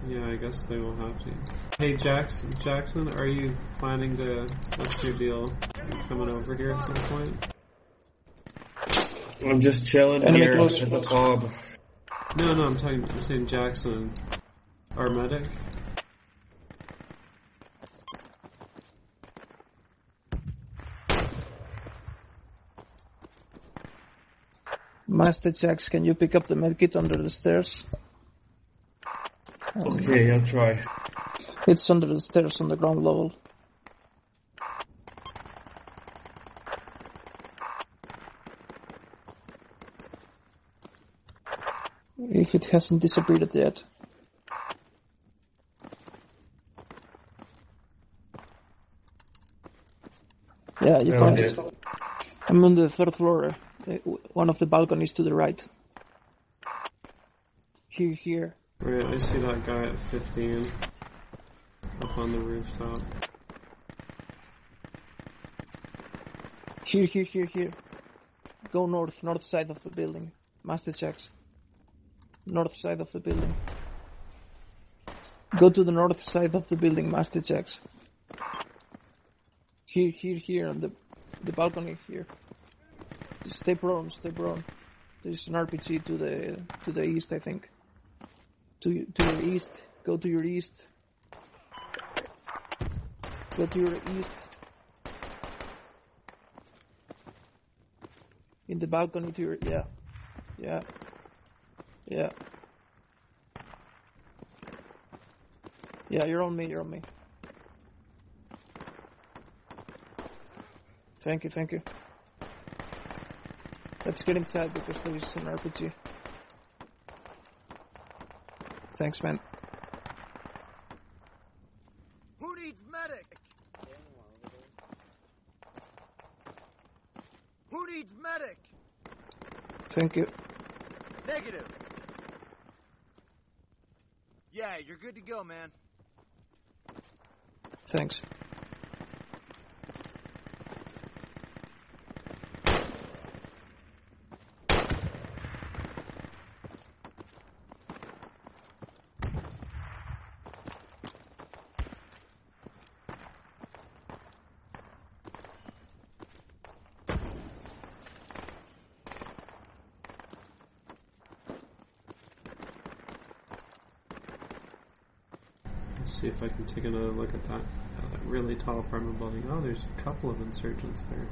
yeah, I guess they will have to. Hey, Jackson, Jackson, are you planning to? What's your deal? You coming over here at some point? I'm just chilling Enemy here close. at the pub. No, no, I'm talking. I'm saying Jackson, our medic. Master Jax, can you pick up the medkit under the stairs? Okay, I'll try. It's under the stairs on the ground level. If it hasn't disappeared yet. Yeah, you found it. I'm on the third floor. uh, One of the balconies to the right. Here, here. Right, I see that guy at 15 up on the rooftop. Here, here, here, here. Go north, north side of the building. Master Jax. North side of the building. Go to the north side of the building, master Jax. Here, here, here, on the the balcony here. Stay prone, stay prone. There's an RPG to the to the east, I think. To to your east. Go to your east. Go to your east. In the balcony to your yeah. Yeah. Yeah. Yeah, you're on me, you're on me. Thank you, thank you. Let's get inside because there is an RPG. Thanks, man. Who needs medic? Who needs medic? Thank you. Negative. Yeah, you're good to go, man. Thanks. I can take another look at that, at that really tall apartment building. Oh, there's a couple of insurgents there.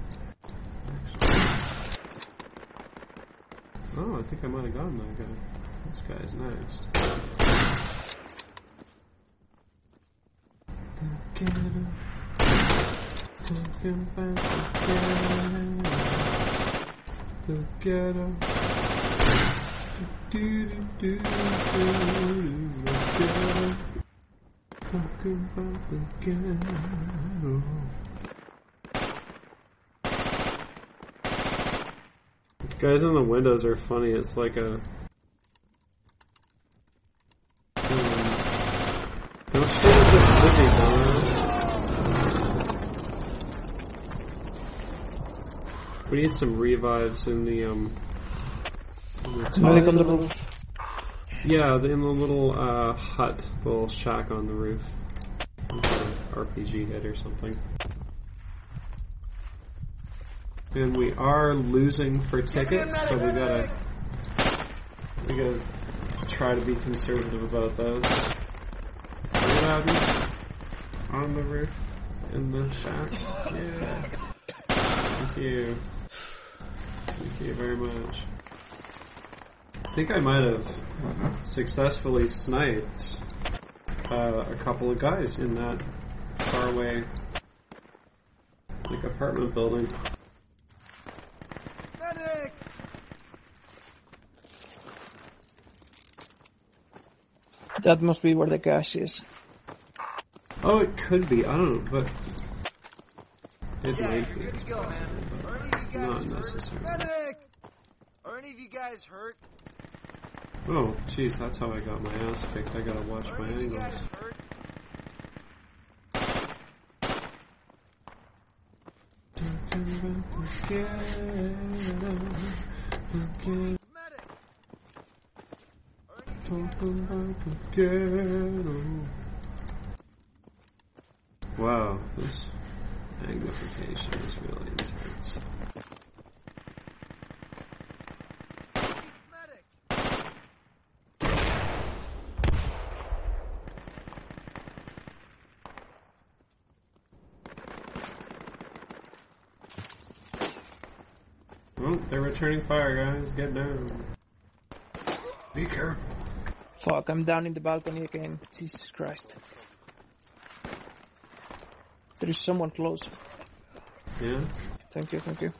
Oh, I think I might have gotten that guy. This guy's next. Do, do, do, the Talking about the ghetto. The guys in the windows are funny. It's like a. Um, at the city. We need some revives in the um. in the top. Medic on the roof. Yeah, in the little uh, hut, little shack on the roof. RPG hit or something. And we are losing for tickets, so we gotta we gotta try to be conservative about those. On the roof? In the shack? Yeah. Thank you. Thank you very much. I think I might have successfully sniped uh, a couple of guys in that faraway like apartment building. Medic! That must be where the cache is. Oh, it could be. I don't know, but it Yeah, might you're be. good to go, man. possible, Are any of but you not guys hurt? necessarily. Medic! Are any of you guys hurt? Oh, jeez, that's how I got my ass kicked. I gotta watch my angles. Wow, this magnification is really intense. medic? Oh, they're returning fire, guys. Get down. Be careful. Fuck, I'm down in the balcony again. Jesus Christ. There is someone close. Yeah? Thank you, thank you.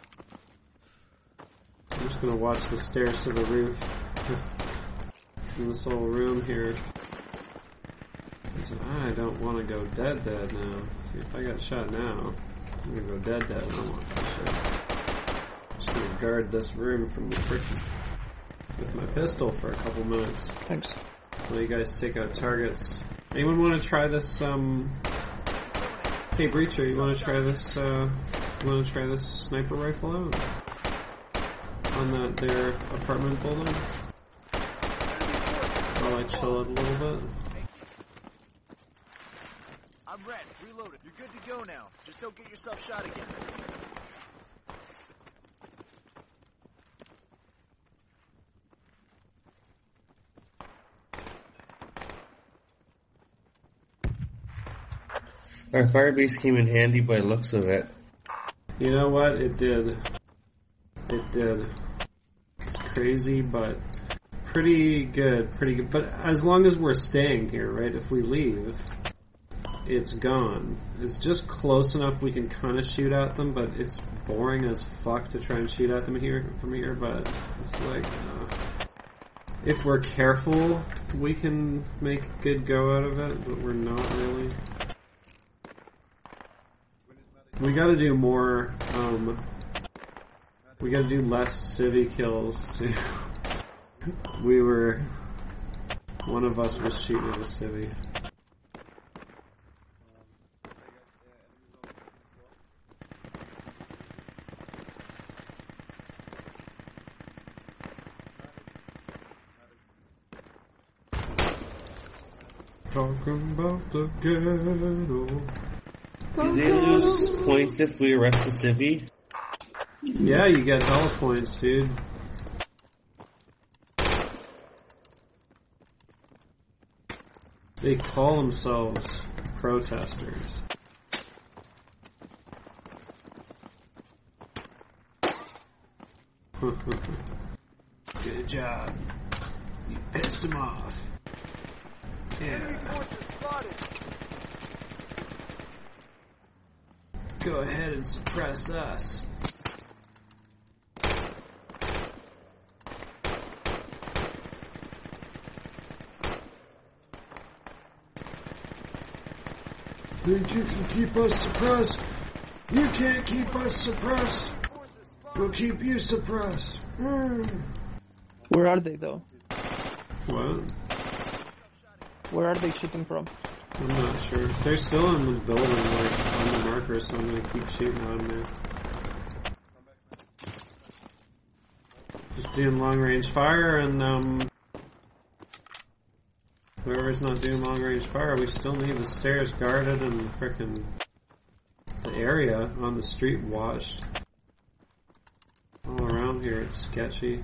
I'm just gonna watch the stairs to the roof. (laughs) In this little room here. I don't want to go dead dead now. See, if I got shot now, I'm gonna go dead dead. I don't want that shit. I'm just gonna guard this room from the freaking with my pistol for a couple minutes. Thanks. While you guys take out targets. Anyone want to try this? Um. Hey, Breacher, you want to try this? Uh, you want to try this sniper rifle out on that their apartment building? While I chill out a little bit. I'm ready. Reloaded. You're good to go now. Just don't get yourself shot again. Our firebase came in handy by looks of it. You know what? It did. It did. It's crazy, but pretty good. Pretty good. But as long as we're staying here, right? If we leave, it's gone. It's just close enough we can kind of shoot at them, but it's boring as fuck to try and shoot at them here from here. But it's like, uh, if we're careful, we can make good go out of it. But we're not really. We gotta do more, um, we gotta do less civvy kills too. we were, one of us was shooting at a. Talking about the ghetto. Do they lose points if we arrest the civvy? Yeah, you get hella points, dude. They call themselves protesters. (laughs) Good job. You pissed him off. Yeah. forces spotted. Go ahead and suppress us. Think you can keep us suppressed? You can't keep us suppressed. We'll keep you suppressed. Mm. Where are they though? What? Where are they shooting from? I'm not sure. They're still in the building, like on the marker, so I'm gonna keep shooting at them there. Just doing long range fire, and um, whoever's not doing long range fire, we still need the stairs guarded and the frickin' the area on the street watched. All around here, it's sketchy.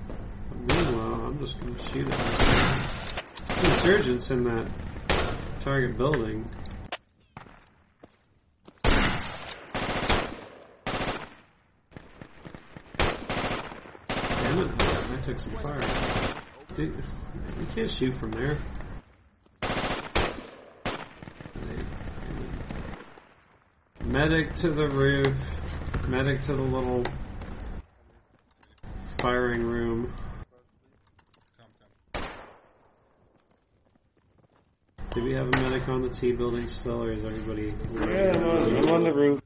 But Meanwhile, I'm just gonna shoot at insurgents in that target building. Damn it, I took some fire. Dude, you can't shoot from there. Medic to the roof. Medic to the little firing room. Do we have a medic on the T building still, or is everybody? Yeah, I'm on, I'm on the roof.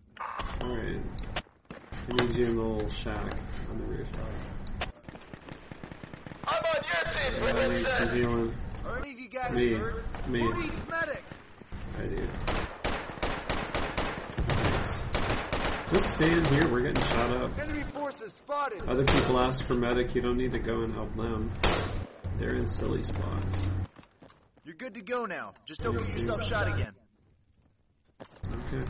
Alright. I need you in the little shack on the rooftop. I'm on your team, Yeah, I need some healing. Are any of you guys Me. hurt? Me. Who needs medic? I do. Thanks. Just stand here, we're getting shot up. Enemy forces spotted. Other people ask for medic, you don't need to go and help them. They're in silly spots. You're good to go now. Just don't get yourself shot again. Okay.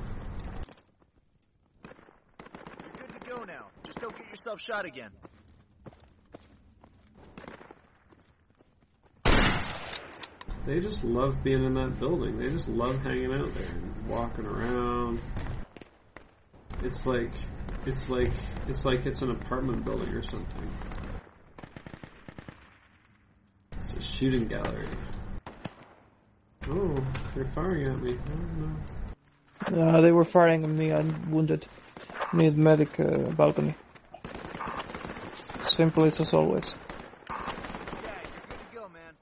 You're good to go now. Just don't get yourself shot again. They just love being in that building. They just love hanging out there and walking around. It's like it's like it's like it's an apartment building or something. It's a shooting gallery. Oh, they're firing at me. Oh no. Uh, they were firing at me. I'm wounded. Need medic uh, balcony. Simple it's as always. Yeah, you're good to go, man.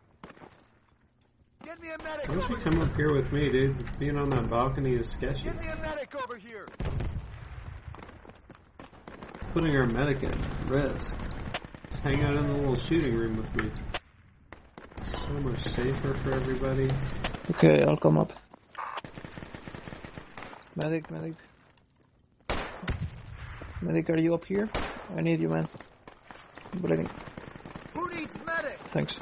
Get me a medic Why don't you come up here with me, dude? Being on that balcony is sketchy. Get me a medic over here. Putting our medic at risk. Just hang out in the little shooting room with me. So much safer for everybody. Okay, I'll come up. Medic, medic. Medic, are you up here? I need you, man. I'm bleeding. Who needs medic? Thanks.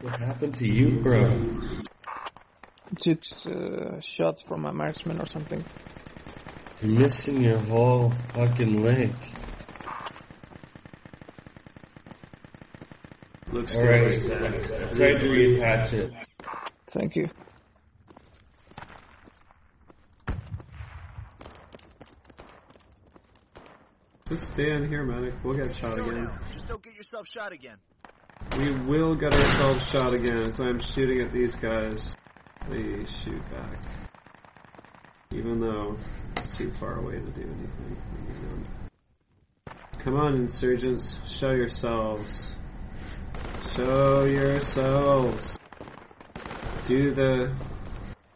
What happened to you, bro? Took uh, shots from a marksman or something. You're missing your whole fucking leg. Looks Alright, good. Zach. try to reattach it. Thank you. Just stand here, medic. We'll get shot again. Just don't get yourself shot again. We will get ourselves shot again, so I'm shooting at these guys. They shoot back. Even though it's too far away to do anything. Come on, insurgents. Show yourselves. Show yourselves. Do the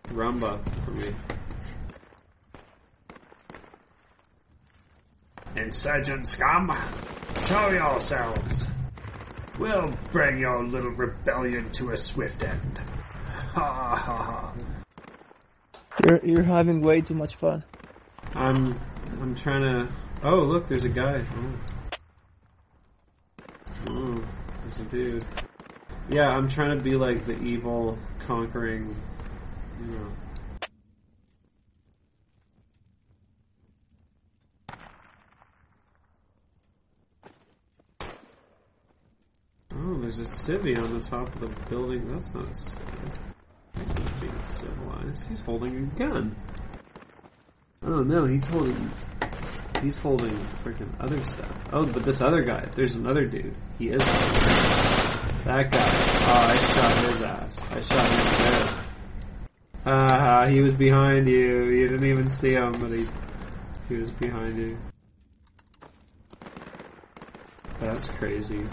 rumba for me. Insurgent scum, show yourselves. We'll bring your little rebellion to a swift end. Ha ha ha. You're you're having way too much fun. I'm I'm trying to. Oh, look, there's a guy. Oh. oh, there's a dude. Yeah, I'm trying to be like the evil, conquering, you know. Oh, there's a civvy on the top of the building. That's not. He's not being civilized. He's holding a gun. Oh no, he's holding. He's holding freaking other stuff. Oh, but this other guy, there's another dude. He is. That guy. Oh, I shot his ass. I shot him dead. Ah, he was behind you. You didn't even see him, but he he was behind you. That's crazy.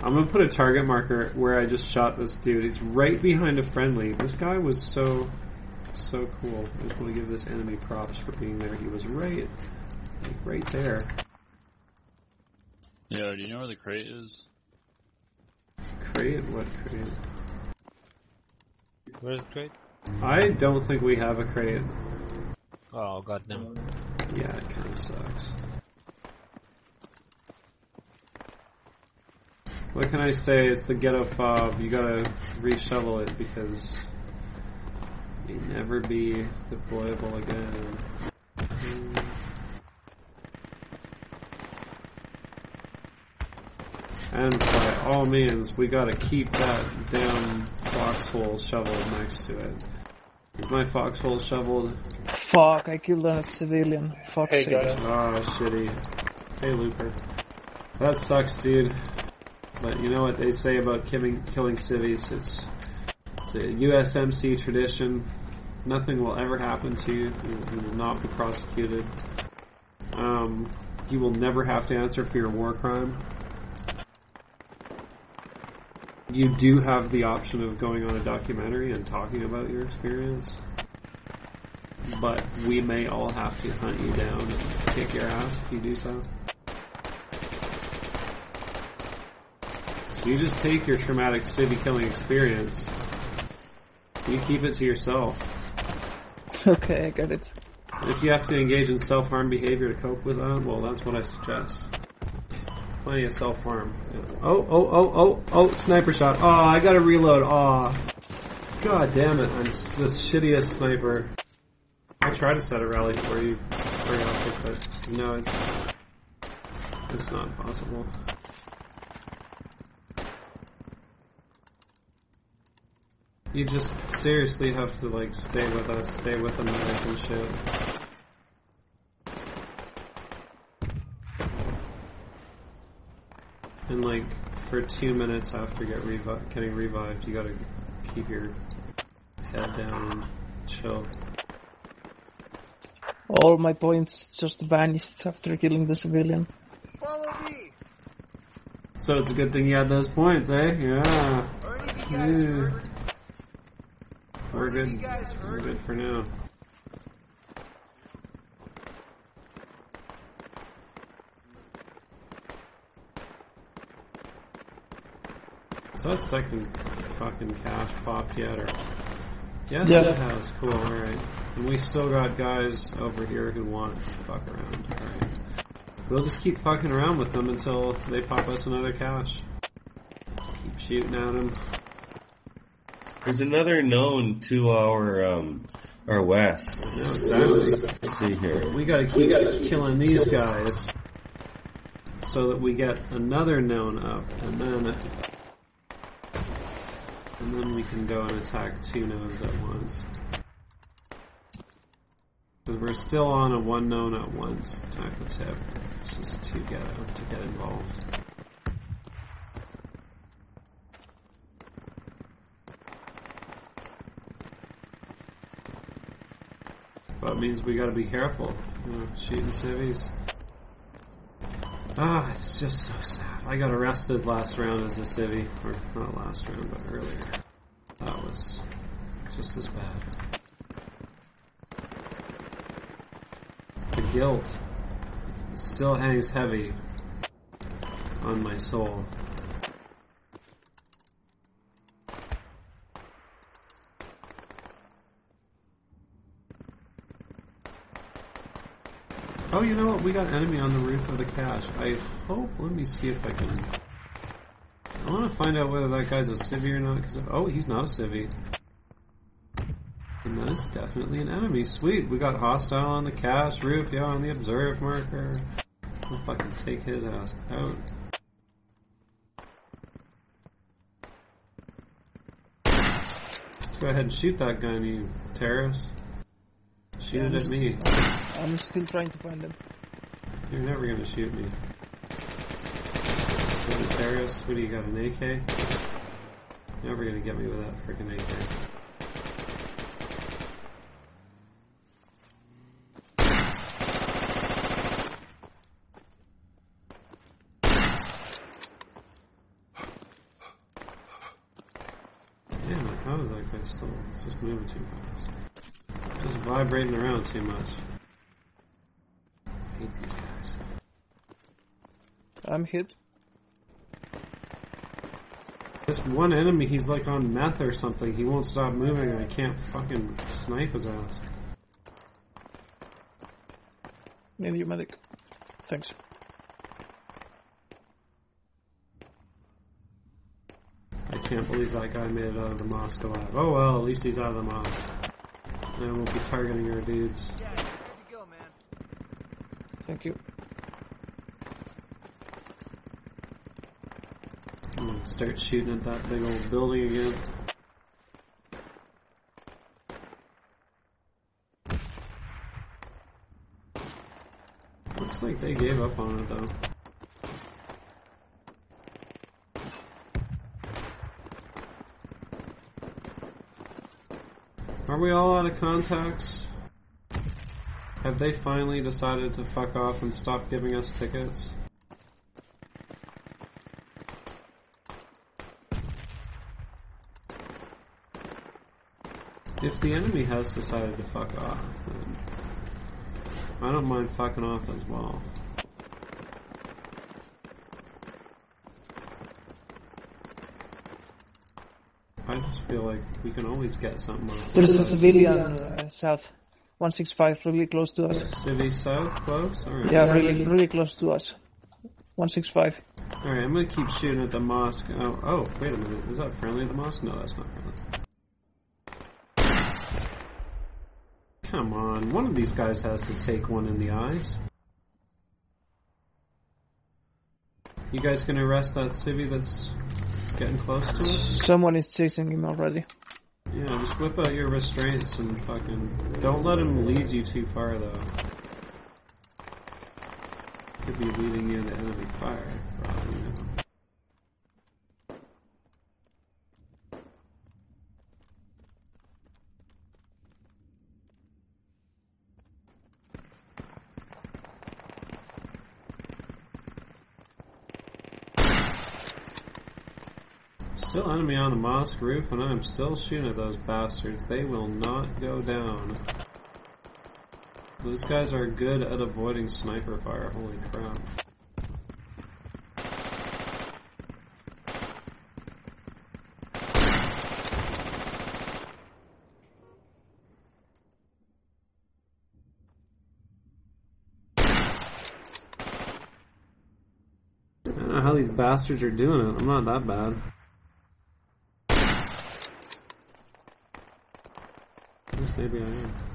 I'm gonna put a target marker where I just shot this dude. He's right behind a friendly. This guy was so so cool. I just want to give this enemy props for being there. He was right, like right there. Yo, do you know where the crate is? Crate? What crate? Where's the crate? I don't think we have a crate. Oh god no. Yeah, it kind of sucks. What can I say? It's the ghetto fob. You gotta reshovel it because you never be deployable again. And by all means, we gotta keep that damn foxhole shoveled next to it. it. Is my foxhole shoveled? Fuck, I killed a civilian. Fuck Hey, sake. guys. Ah, shitty. Hey, Looper. That sucks, dude. But you know what they say about killing killing civies? It's, it's a USMC tradition. Nothing will ever happen to you. You, you will not be prosecuted. Um, you will never have to answer for your war crime. You do have the option of going on a documentary and talking about your experience. But we may all have to hunt you down and kick your ass if you do so. So you just take your traumatic city killing experience. You keep it to yourself. Okay, I got it. If you have to engage in self harm behavior to cope with that, well, that's what I suggest. Plenty of self harm. Oh, oh, oh, oh, oh, sniper shot. Oh, I gotta reload. Oh. God damn it, I'm the shittiest sniper. I try to set a rally for you, for you, but no, it's it's not possible. You just seriously have to like stay with us, stay with and shit. And like for two minutes after get revi- getting revived, you gotta keep your head down and chill. All my points just vanished after killing the civilian. Follow me. So it's a good thing you had those points, eh? Yeah. Or any of you guys Yeah. We're Any of you good. We're good for now. Is that second fucking cache pop yet, or? Yes, Yeah. it has. Cool. All right. And we still got guys over here who want to fuck around. All right. We'll just keep fucking around with them until they pop us another cache. Keep shooting at them. There's another node to our um our west. Yeah, exactly. Let's see here. We gotta keep killing these guys so that we get another node up, and then then we can go and attack two nodes at once. Because we're still on a one node at once type of tip. It's just too ghetto to get involved. But it means we gotta be careful. You know, shooting civvies. Ah, it's just so sad. I got arrested last round as a civvy. Or not last round, but earlier. That was just as bad. The guilt still hangs heavy on my soul. Oh, you know what? We got enemy on the roof of the cache. I hope. Let me see if I can. I want to find out whether that guy's a civvy or not. Cause oh, he's not a civvy. And that is definitely an enemy. Sweet. We got hostile on the cache roof. Yeah, on the observe marker. We'll fucking take his ass out. Go ahead and shoot that gun, you terrorist. Shoot it at me. I'm still trying to find him. You're never gonna shoot me. Sagittarius, what do you got, an AK? Never gonna get me with that freaking AK. Damn it, how is that guy still? It's just moving too fast. Just vibrating around too much. I hate these guys. I'm hit. This one enemy, he's like on meth or something. He won't stop moving and I can't fucking snipe his ass. Need you, medic. Thanks. I can't believe that guy made it out of the mosque alive. Oh well, at least he's out of the mosque. And I won't be targeting our dudes. Yeah, you're good to go, man. Thank you. I'm gonna start shooting at that big old building again. Looks like they gave up on it though. We all out of contacts? Have they finally decided to fuck off and stop giving us tickets? If the enemy has decided to fuck off, then I don't mind fucking off as well. I just feel like we can always get something There's a civilian uh, south, 165, really close to us. City south, close? Yeah, really, really close to us. 165. Alright, I'm gonna keep shooting at the mosque. Oh, oh, wait a minute. Is that friendly, the mosque? No, that's not friendly. Come on, one of these guys has to take one in the eyes. You guys gonna arrest that civvy that's getting close to us? Someone is chasing him already. Yeah, just whip out your restraints and fucking. Don't let him lead you too far, though. Could be leading you into enemy fire, for all you know. Still enemy on the mosque roof, and I'm still shooting at those bastards. They will not go down. Those guys are good at avoiding sniper fire, holy crap. I don't know how these bastards are doing it. I'm not that bad. At least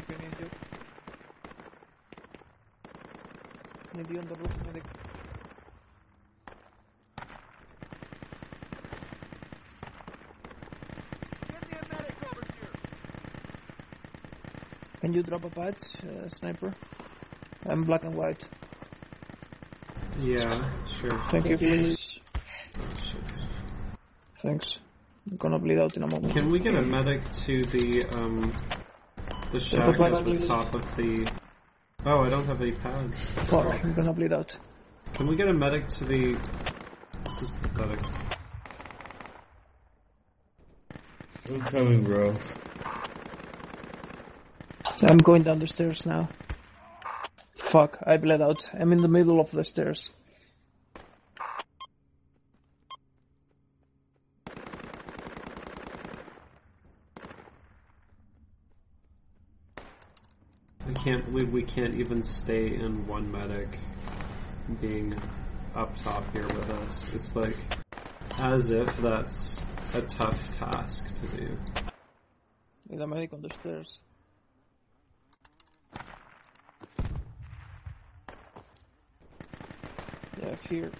Medic, I need you. Need you on the roof, medic. Me a medic over here. Can you drop a patch, uh, sniper? I'm black and white. Yeah, sure. Thank you, please. Oh. Thanks. I'm gonna bleed out in a moment. Can we get a medic to the um the shack the at the top of the? Oh, I don't have any pads. Fuck, I'm gonna bleed out. Can we get a medic to the? This is pathetic. I'm coming, bro. I'm going down the stairs now. Fuck, I bled out. I'm in the middle of the stairs. Can't believe we can't even stay in one medic being up top here with us. It's like as if that's a tough task to do. Need a medic on the stairs. Yeah, here.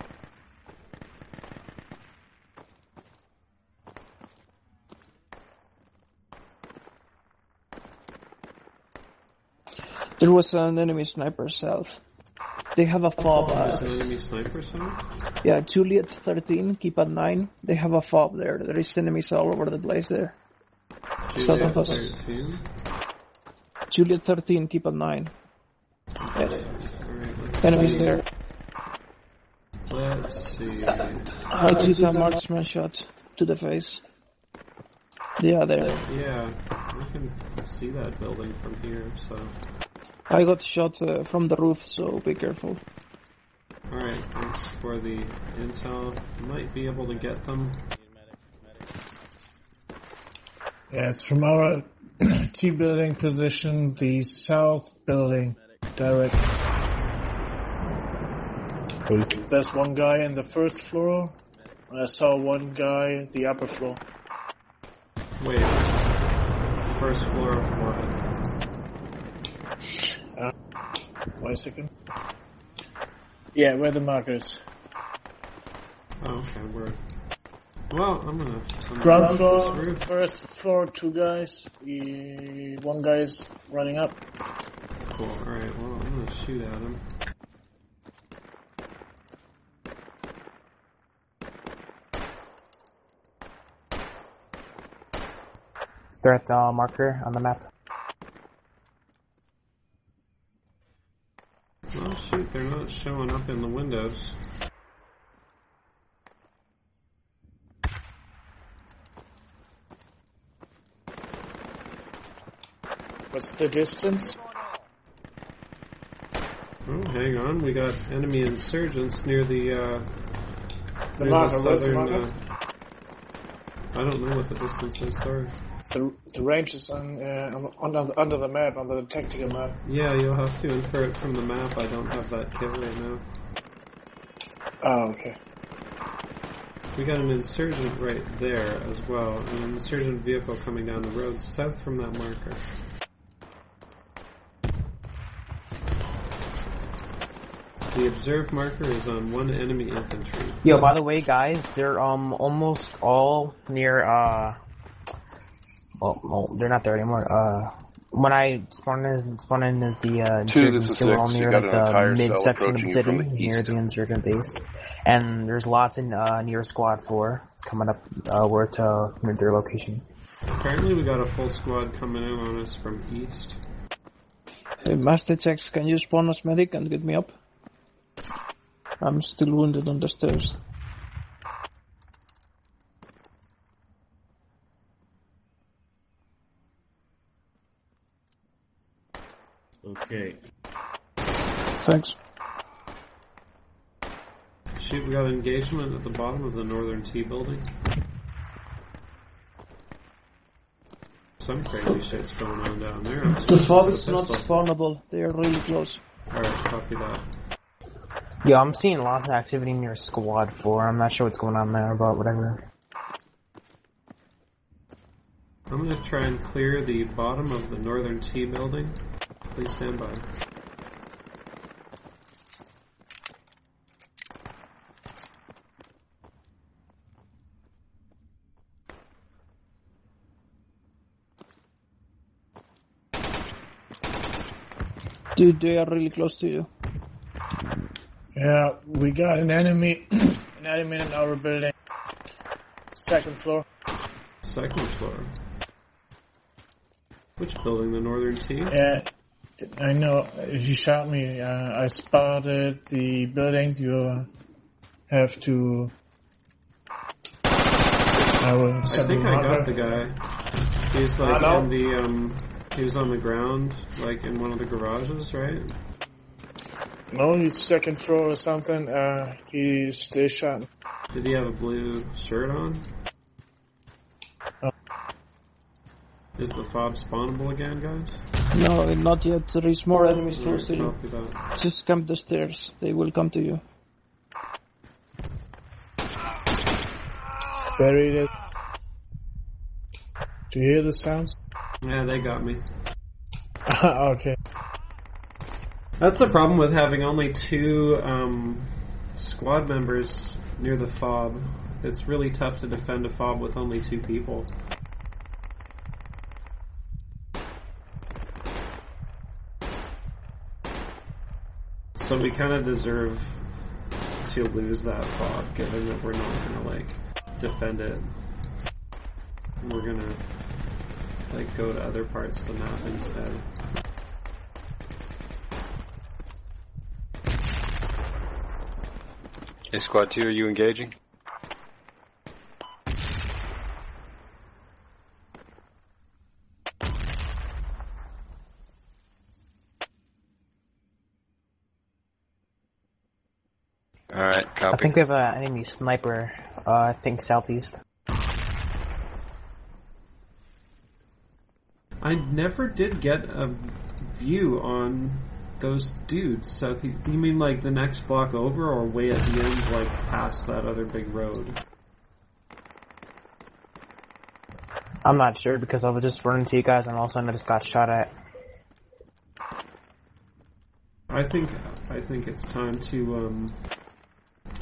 Was an enemy sniper south. They have a fob. There's Uh, an enemy sniper center? yeah, Juliet 13, keypad 9. They have a fob there. There is enemies all over the place there. Juliet us. 13? Juliet 13, keypad 9. Alright, let's Enemies see. there. Let's see. I took a marksman shot to the face. Yeah, there. Yeah, I can see that building from here, so. I got shot uh, from the roof, so be careful. Alright, thanks for the intel. Might be able to get them. Yeah, it's from our (clears throat) T building position, the south building, direct. There's one guy in the first floor, I saw one guy the upper floor. Wait. First floor of what? Uh, wait a second. Yeah, where the markers. Oh, okay, we're. Well, I'm gonna. I'm Ground floor, first floor, two guys. E- one guy is running up. Cool, alright, well, I'm gonna shoot at him. Threat uh, marker on the map. Oh shoot, they're not showing up in the windows. What's the distance? Oh, hang on, we got enemy insurgents near the, uh... The near the southern, uh, I don't know what the distance is, sorry. The the range is on, uh, on under, under the map, under the tactical map. Yeah, you'll have to infer it from the map, I don't have that kit right now. Oh, okay. We got an insurgent right there as well, and an insurgent vehicle coming down the road south from that marker. The observed marker is on one enemy infantry. Yo, by the way, guys, they're um almost all near uh. Well, well they're not there anymore. Uh, when I spawned in, spawned in as the uh, Two, this insurgents, is they were all six. Near like the cell mid section of the city, the near the insurgent base, and there's lots in uh, near Squad Four coming up uh, where to near their location. Apparently, we got a full squad coming in on us from east. Hey, Master Jax, can you spawn us medic and get me up? I'm still wounded on the stairs. Okay. Thanks. Shoot, we got an engagement at the bottom of the northern T building. Some crazy shit's going on down there. I'm The switching fob to is not pistol. spawnable. They are really close. Alright, copy that. Yeah, I'm seeing lots of activity near Squad Four. I'm not sure what's going on there, but whatever. I'm gonna try and clear the bottom of the northern T building. Please stand by. Dude, they are really close to you. Yeah, we got an enemy, (clears throat) an enemy in our building. Second floor. Second floor. Which building? The northern T? Yeah, I know. He shot me. Uh, I spotted the building. You have to. I will I think I got the guy. He's like Hello? in the um he was on the ground, like in one of the garages, right? No, he's second floor or something. Uh, he they shot. Did he have a blue shirt on? Oh. Is the fob spawnable again, guys? No, not yet. There is more enemies Alright, close to you. Just come the stairs. They will come to you. Buried it. Do you hear the sounds? Yeah, they got me. (laughs) okay. That's the problem with having only two um, squad members near the fob. It's really tough to defend a fob with only two people. So we kind of deserve to lose that fob, given that we're not gonna like defend it. We're gonna like go to other parts of the map instead. Hey, Squad 2, are you engaging? Alright, I copy. Think we have an enemy sniper. Uh, I think southeast. I never did get a view on those dudes. South. You mean like the next block over, or way at the end, like past that other big road? I'm not sure because I was just running to you guys and all of a sudden I just got shot at. I think I think it's time to um,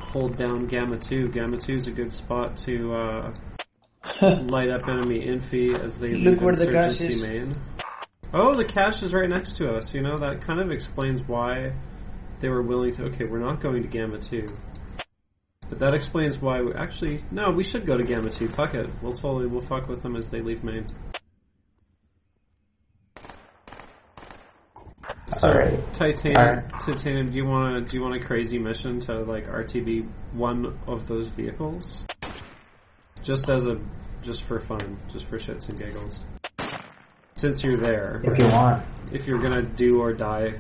hold down Gamma Two. Gamma Two is a good spot to (laughs) uh, light up enemy infi as they Look leave where the cache insurgency is. main. Oh, the cache is right next to us. You know that kind of explains why they were willing to. Okay, we're not going to Gamma Two, but that explains why. We, actually, no, we should go to Gamma Two. Fuck it, we'll totally we'll fuck with them as they leave main. So, Alright. Titanium, Alright. Titanium, do you want to do you want a crazy mission to like RTB one of those vehicles, just as a just for fun, just for shits and giggles? Since you're there, If you want. if you're gonna do or die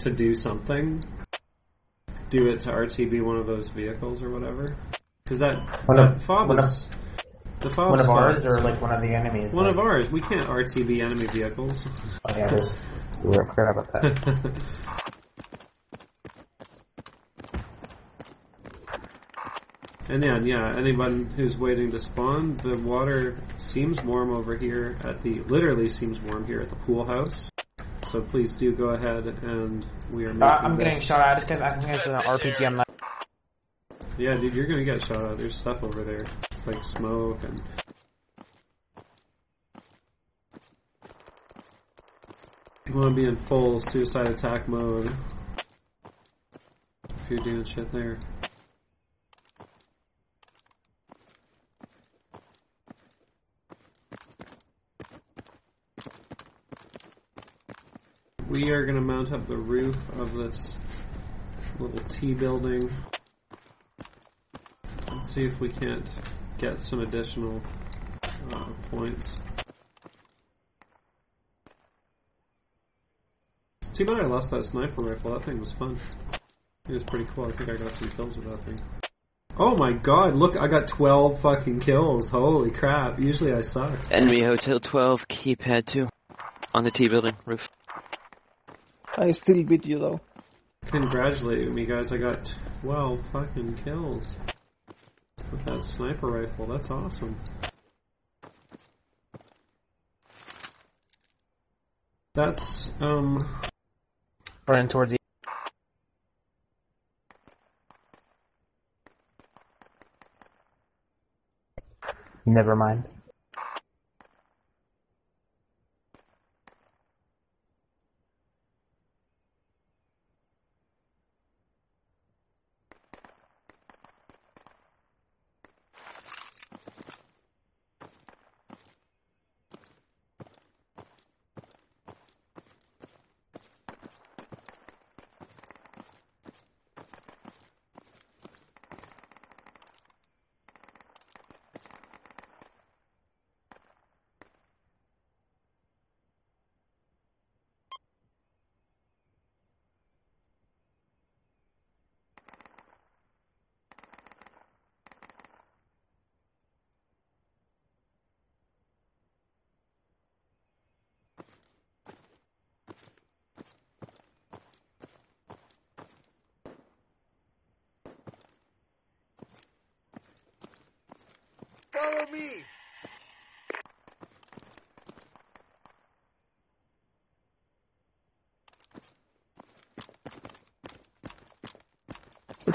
to do something, do it to RTB one of those vehicles or whatever. Because that, One that of- fob one of- the fob One of ours or like one of the enemies? one like, of ours. We can't RTB enemy vehicles. Oh yeah, this. I forgot about that. (laughs) And yeah, yeah, anyone who's waiting to spawn, the water seems warm over here at the, literally seems warm here at the pool house. So please do go ahead and we are making Uh, I'm getting this- shot at. I just got I think it's an RPG. I'm not. Yeah, dude, you're gonna get shot at. There's stuff over there. It's like smoke and. You wanna be in full suicide attack mode. If you're doing shit there. We are gonna mount up the roof of this little T building. Let's see if we can't get some additional uh, points. Too bad I lost that sniper rifle. That thing was fun. It was pretty cool. I think I got some kills with that thing. Oh my god, look, I got 12 fucking kills. Holy crap. Usually I suck. Enemy Hotel 12, keypad 2. On the T building roof. I still beat you though. Congratulate me, guys. I got 12 fucking kills with that sniper rifle. That's awesome. That's, um, Running towards the. Never mind.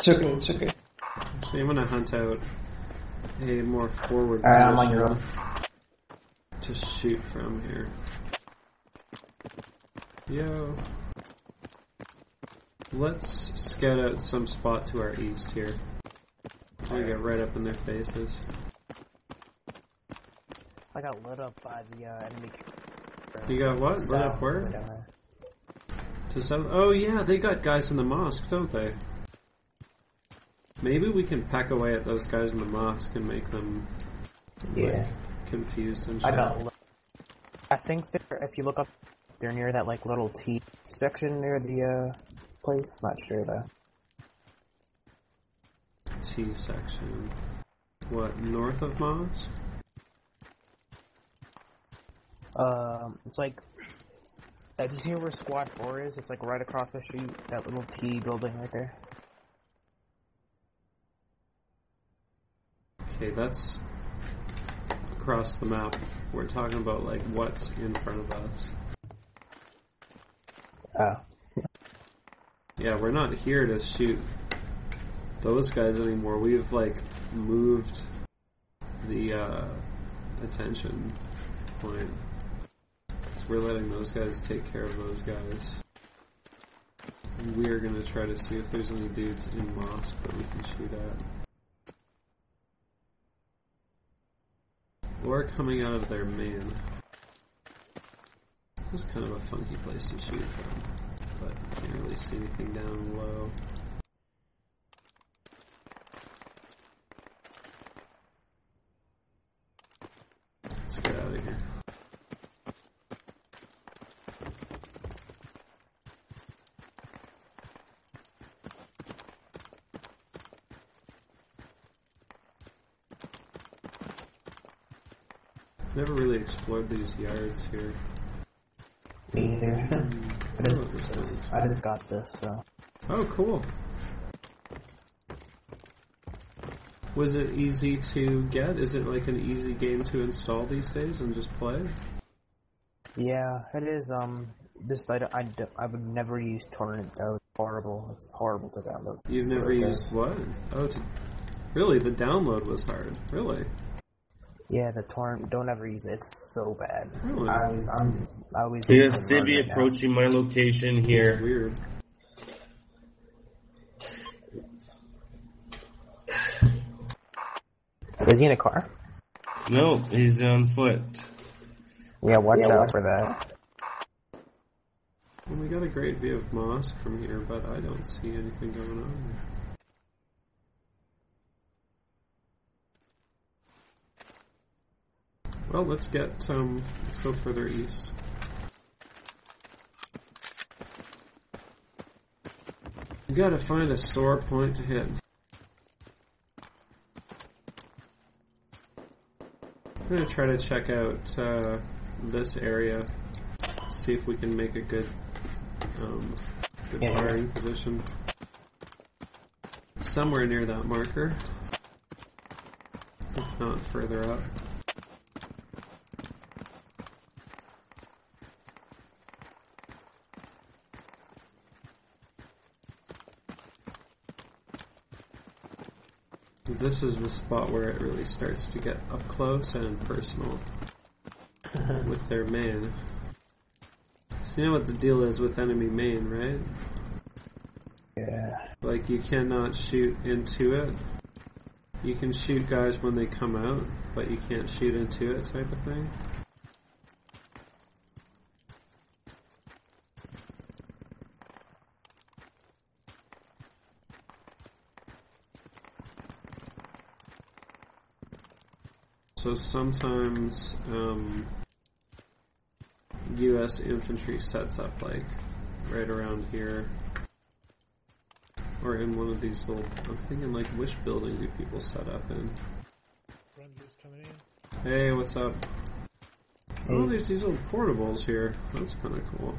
It's okay, it's okay. actually, I'm gonna hunt out a more forward Alright, I'm on your position to shoot from here. Yo. let's scout out some spot to our east here. I'm gonna get right up in their faces. I got lit up by the uh, enemy. You got what? Lit up where? way down there. To some? Oh yeah, they got guys in the mosque, don't they? Maybe we can peck away at those guys in the mosque and make them like, confused and I shit. lit. I think they're, if you look up, they're near that like little T section near the uh, place. Not sure though. T section. What north of mosque? Um, it's like. Did you hear where Squad Four is? It's like right across the street. That little T building right there. Okay, that's across the map. We're talking about like what's in front of us. Oh. Yeah, we're not here to shoot those guys anymore. We've like moved the uh, attention point. So we're letting those guys take care of those guys. We're gonna try to see if there's any dudes in mosque that we can shoot at. Or coming out of their man. This is kind of a funky place to shoot from, but can't really see anything down low. Let's get out of here. Never really explored these yards here. Me either. (laughs) I Oh, just, I just got this. So. Oh, cool. Was it easy to get? Is it like an easy game to install these days and just play? Yeah, it is. Um, this I, I, I would never use torrent though. It's horrible. It's horrible to download. You've never used what? Oh, to, really? The download was hard. Really? Yeah, the torrent. Don't ever use it. It's so bad. Really? I always, I'm, I always. Yeah, use it Civvy now. approaching my location here. Weird. Is he in a car? No, he's on foot. Yeah, watch Yeah, out watch- for that. Well, we got a great view of mosque from here, but I don't see anything going on. Well, let's get um, let's go further east. We gotta find a sore point to hit. I'm gonna try to check out uh, this area, see if we can make a good, um, good Yeah. firing position. Somewhere near that marker, if not further up. This is the spot where it really starts to get up close and personal (laughs) with their main. So you know what the deal is with enemy main, right? Yeah. Like you cannot shoot into it. You can shoot guys when they come out, but you can't shoot into it type of thing. So sometimes um, U.S. infantry sets up like right around here, or in one of these little. I'm thinking like which building do people set up in? Hey, what's up? Oh, there's these little portables here. That's kind of cool.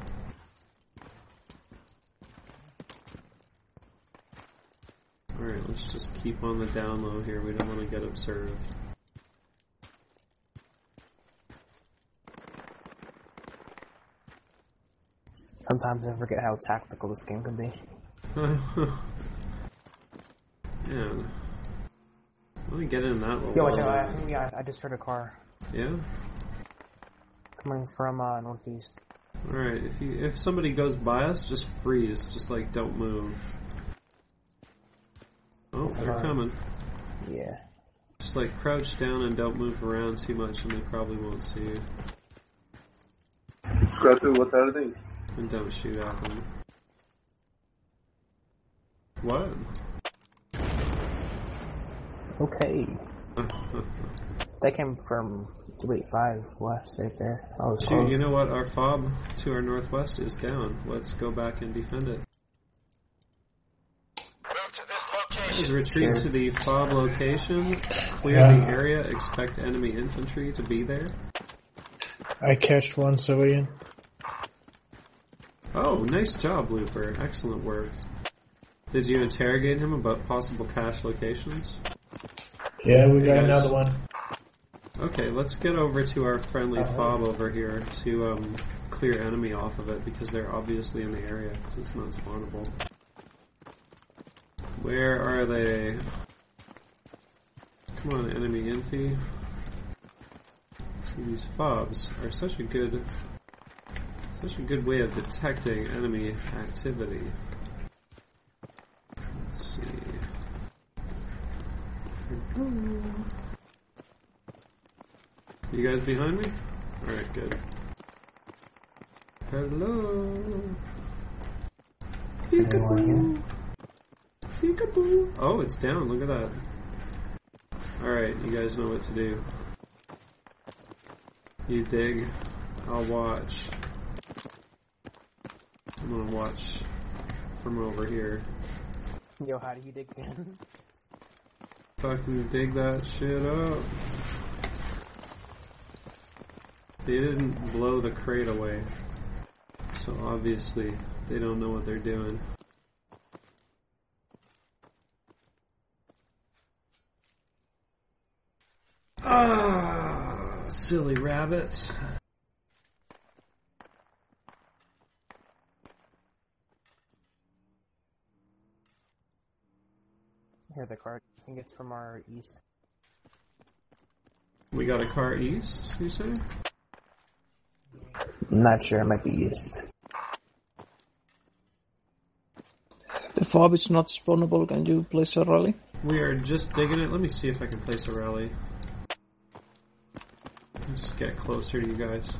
Alright, let's just keep on the down low here. We don't want to get observed. Sometimes I forget how tactical this game can be. (laughs) Man. Let me get in that little Yo, watch out! I think yeah, I just heard a car Yeah? coming from uh, northeast. Alright, if you if somebody goes by us, just freeze. Just like don't move. Oh, they're Alright. coming. Yeah. Just like crouch down and don't move around too much and they probably won't see you. Scrappy, what are they? And don't shoot at them. What? Okay. That came from wait five west right there. Oh, it's Shoot, close. you know what? Our fob to our northwest is down. Let's go back and defend it. Guys, retreat to the fob location. Clear the area. Expect enemy infantry to be there. I catched one civilian. Oh, nice job, Looper. Excellent work. Did you interrogate him about possible cache locations? Yeah, we got another one. Okay, let's get over to our friendly Uh-huh. fob over here to um, clear enemy off of it because they're obviously in the area. 'cause It's not spawnable. Where are they? Come on, enemy infi. See, these fobs are such a good, such a good way of detecting enemy activity. Let's see. You guys behind me? Alright, good. Hello. Peekaboo. Peekaboo. Oh, it's down. Look at that. Alright, you guys know what to do. You dig. I'll watch. I'm gonna watch from over here. Yo, how do you dig in? Fucking dig that shit up. They didn't blow the crate away. So obviously, they don't know what they're doing. Ah, silly rabbits. Here, the card. I think it's from our east. We got a car east, you say? I'm not sure. It might be east. The fob is not spawnable. Can you place a rally? We are just digging it. Let me see if I can place a rally. I'll Just get closer to you guys.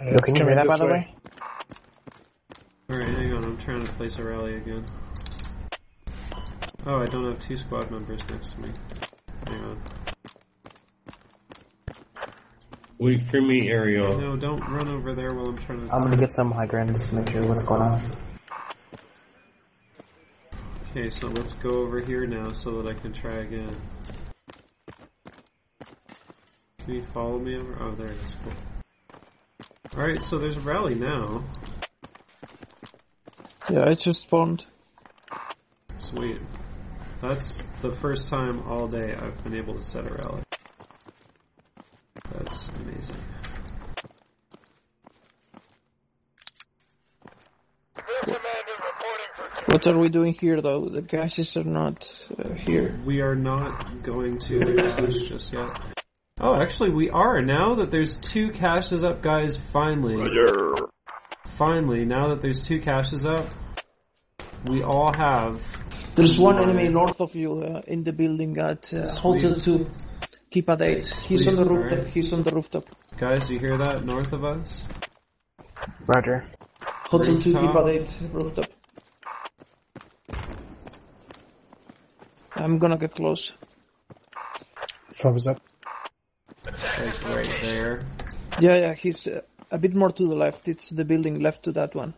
Yo, can you hear that, by the way? Alright, hang on. I'm trying to place a rally again. Oh, I don't have two squad members next to me. Hang on. Wait for me, Ariel. No, don't run over there while I'm trying to. I'm gonna get some high ground just to make sure what's going on. Okay, so let's go over here now so that I can try again. Can you follow me over? Oh, there it is. Cool. Alright, so there's a rally now. Yeah, I just spawned. Sweet. That's the first time all day I've been able to set a rally. That's amazing. What are we doing here, though? The gases are not uh, here. We are not going to the cache just yet. Oh, actually, we are. Now that there's two caches up, guys, finally. Finally, now that there's two caches up, we all have. There's one enemy north of you uh, in the building at uh, Hotel 2. Keypad 8. He's on the Sweet, rooftop. alright. He's on the rooftop. Guys, you hear that north of us? Roger. Hotel 2, keep Rooftop. at 8. Rooftop. I'm gonna get close. Thumbs up. Like right there. Yeah, yeah, he's uh, a bit more to the left. It's the building left to that one.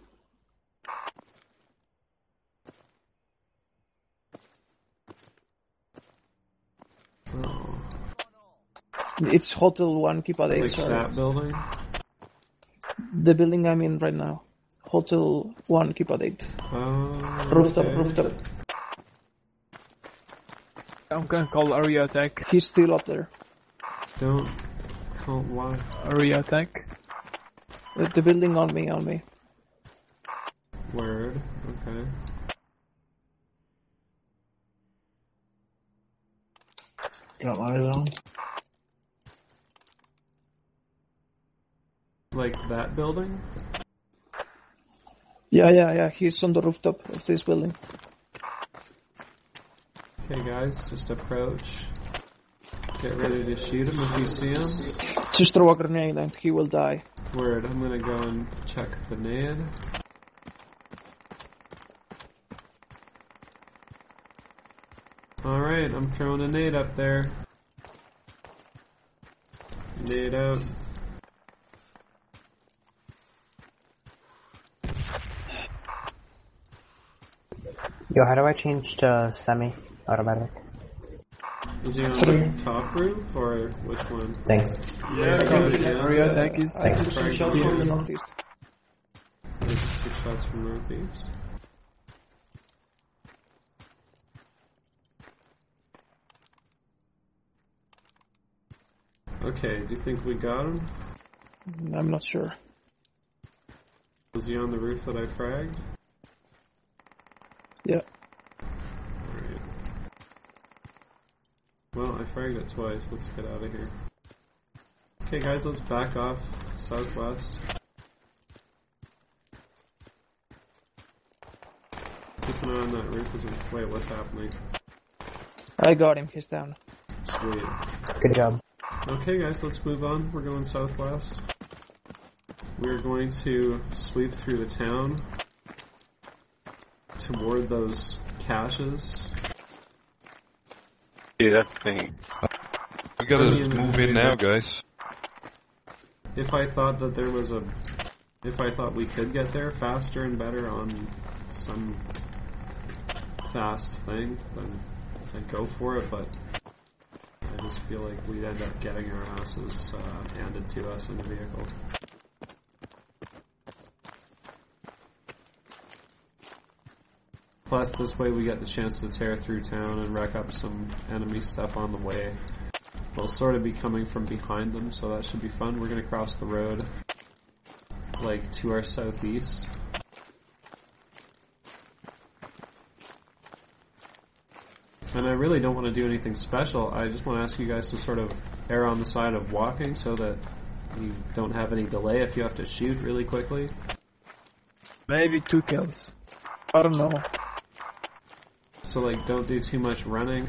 It's Hotel 1, keypad 8. sorry. that building? The building I'm in right now. Hotel 1, keypad 8. Oh, Rooftop, okay. rooftop. I'm gonna call area attack. He's still up there. Don't call why? Area attack. The building on me, on me. Word. Okay. Got my on. Like that building? Yeah, yeah, yeah. He's on the rooftop of this building. Okay, guys, just approach. Get ready to shoot him if you see him. Just throw a grenade and he will die. Word, I'm gonna go and check the nade. Alright, I'm throwing a nade up there. Nade out. Yo, how do I change to semi-automatic? Is he on the top roof or which one? Thanks. Yeah, yeah. Area attack is- I just Frank, yeah. from the northeast. Yeah, just took shots from northeast. Okay, do you think we got him? I'm not sure. Was he on the roof that I fragged? Yeah. Alright. Well, I fragged it twice. Let's get out of here. Okay, guys, let's back off southwest. Keep an eye on that roof as we wait. What's happening? I got him. He's down. Sweet. Good job. Okay, guys, let's move on. We're going southwest. We're going to sweep through the town toward those caches. Yeah, that thing. We gotta Early the move in now, guys. If I thought that there was a, if I thought we could get there faster and better on some fast thing, then I'd go for it. But I just feel like we'd end up getting our asses uh, handed to us in a vehicle. Plus, this way we get the chance to tear through town and wreck up some enemy stuff on the way. We'll sort of be coming from behind them, so that should be fun. We're gonna cross the road, like, to our southeast. And I really don't want to do anything special. I just want to ask you guys to sort of err on the side of walking so that you don't have any delay if you have to shoot really quickly. Maybe two kills. I don't know. So, like, don't do too much running.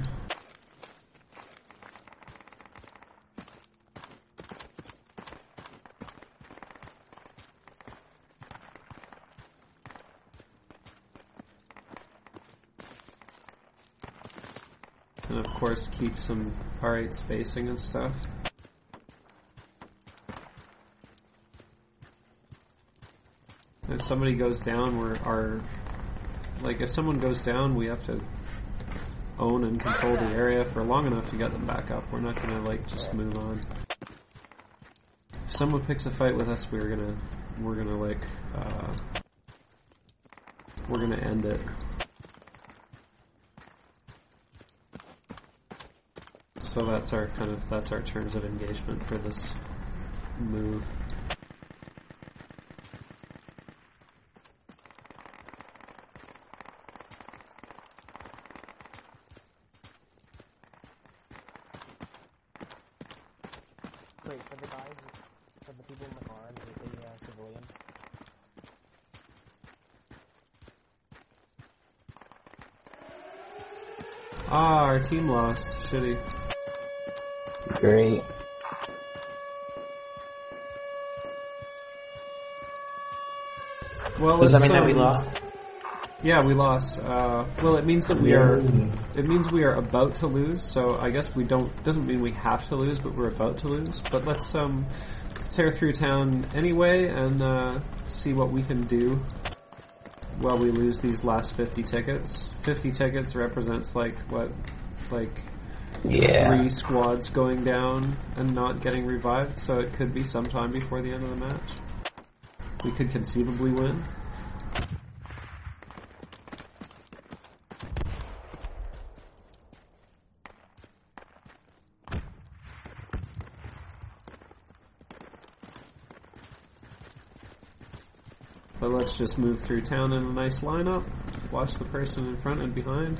And of course, keep some R8 spacing and stuff. If somebody goes down, we're our like if someone goes down, we have to own and control the area for long enough to get them back up. We're not gonna like just move on. If someone picks a fight with us, we're gonna we're gonna like uh, we're gonna end it. So that's our kind of that's our terms of engagement for this move. Wait, for the guys, for the people in the car, the, the uh, civilians. Ah, our team lost. Shitty. Great. Well, Does that let's, mean that we um, lost? Yeah, we lost. Uh, well, it means that we are. It means we are about to lose. So I guess we don't. Doesn't mean we have to lose, but we're about to lose. But let's um, let's tear through town anyway and uh, see what we can do while we lose these last fifty tickets. Fifty tickets represents like what, like Yeah. three squads going down and not getting revived. So it could be sometime before the end of the match. We could conceivably win. But let's just move through town in a nice lineup. Watch the person in front and behind.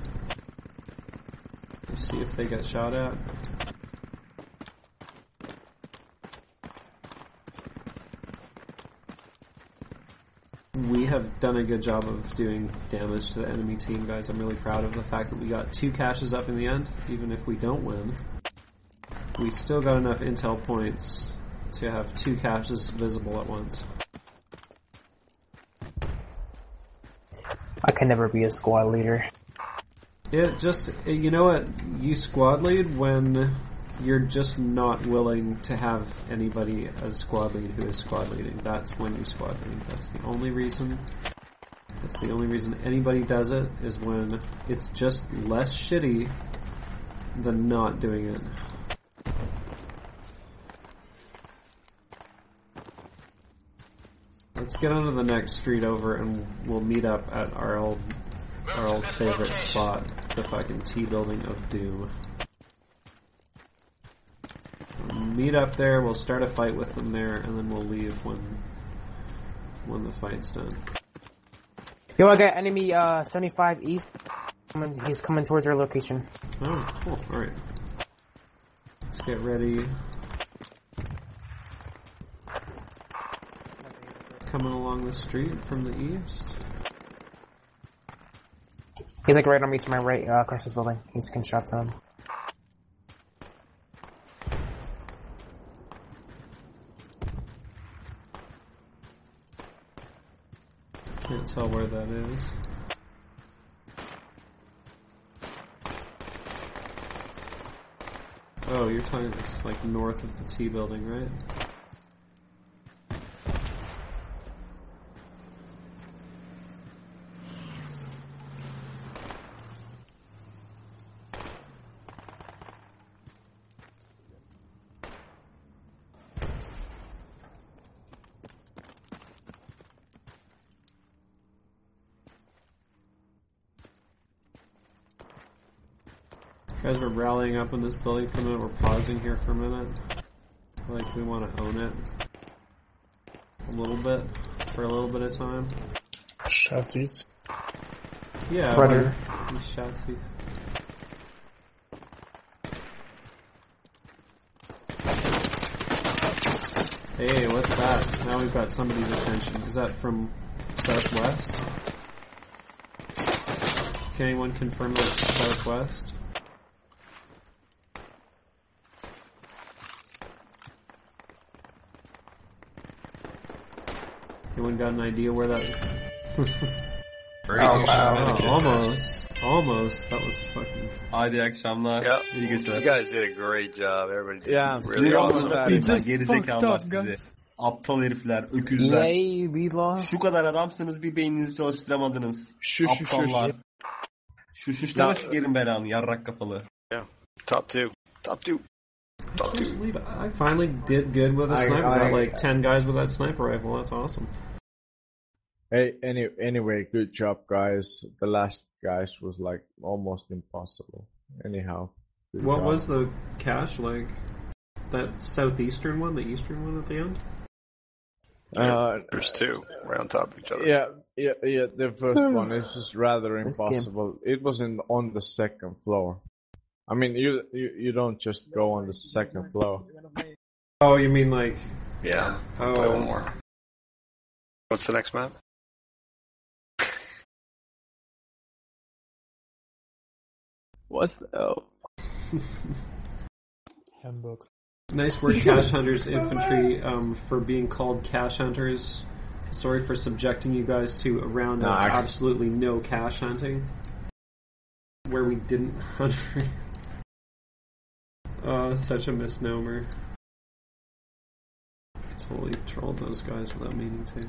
See if they get shot at. We have done a good job of doing damage to the enemy team, guys. I'm really proud of the fact that we got two caches up in the end. Even if we don't win, we still got enough intel points to have two caches visible at once. I can never be a squad leader. Yeah, just you know what? You squad lead when you're just not willing to have anybody as squad lead who is squad leading. That's when you squad lead. That's the only reason. That's the only reason anybody does it is when it's just less shitty than not doing it. Let's get on to the next street over and we'll meet up at our old our old favorite spot, the fucking T building of doom. We'll meet up there, we'll start a fight with them there, and then we'll leave when when the fight's done. Yo, I got enemy uh 75 east. He's coming towards our location. Oh, cool. Alright. Let's get ready. Coming along the street from the east. He's like right on me to my right, uh, across this building. He's getting shot to him. Can't tell where that is. Oh, you're talking it's like north of the T building, right? Guys, we're rallying up in this building for a minute. We're pausing here for a minute. Like we want to own it a little bit for a little bit of time. Chassis. Yeah, Predator. like, these Hey, what's that? Now we've got somebody's attention. Is that from southwest? Can anyone confirm that it's southwest? Got an idea where that? (laughs) Very Oh, wow. Oh, almost, almost. That was fucking. Hadi akşamlar. Uh, yep. İyi You guys did a great job. Everybody did Yeah, really awesome. ağzınızı awesome. sıkayım It lan just gerizekalılar fucked up, sizi. Aptal herifler, öküzler. Yay, we lost. Şu kadar adamsınız bir beyninizi çalıştıramadınız. Şu şu şu Aptallar. şu. Şu şuşlara sikerim belanı yarrak kafalı. Top two. Top two. Top two. I finally did good with a I- sniper. I- got like ten guys with that sniper rifle. That's awesome. Hey, any anyway, good job, guys. The last guys was like almost impossible. Anyhow, What job. was the cache like? That southeastern one, the eastern one at the end. Uh, There's two right on top of each other. yeah, yeah, yeah. The first (sighs) one is just rather impossible. It was in on the second floor. I mean, you you, you don't just go on the second floor. Oh, you mean like? Yeah. Oh, Play one more. What's the next map? What's the? Oh. Hamburg. Nice work, (laughs) Cache Hunters Infantry, um, for being called Cache Hunters. Sorry for subjecting you guys to a round No, of actually- absolutely no cache hunting. Where we didn't (laughs) hunt for. Oh, such a misnomer. Totally trolled those guys without meaning to.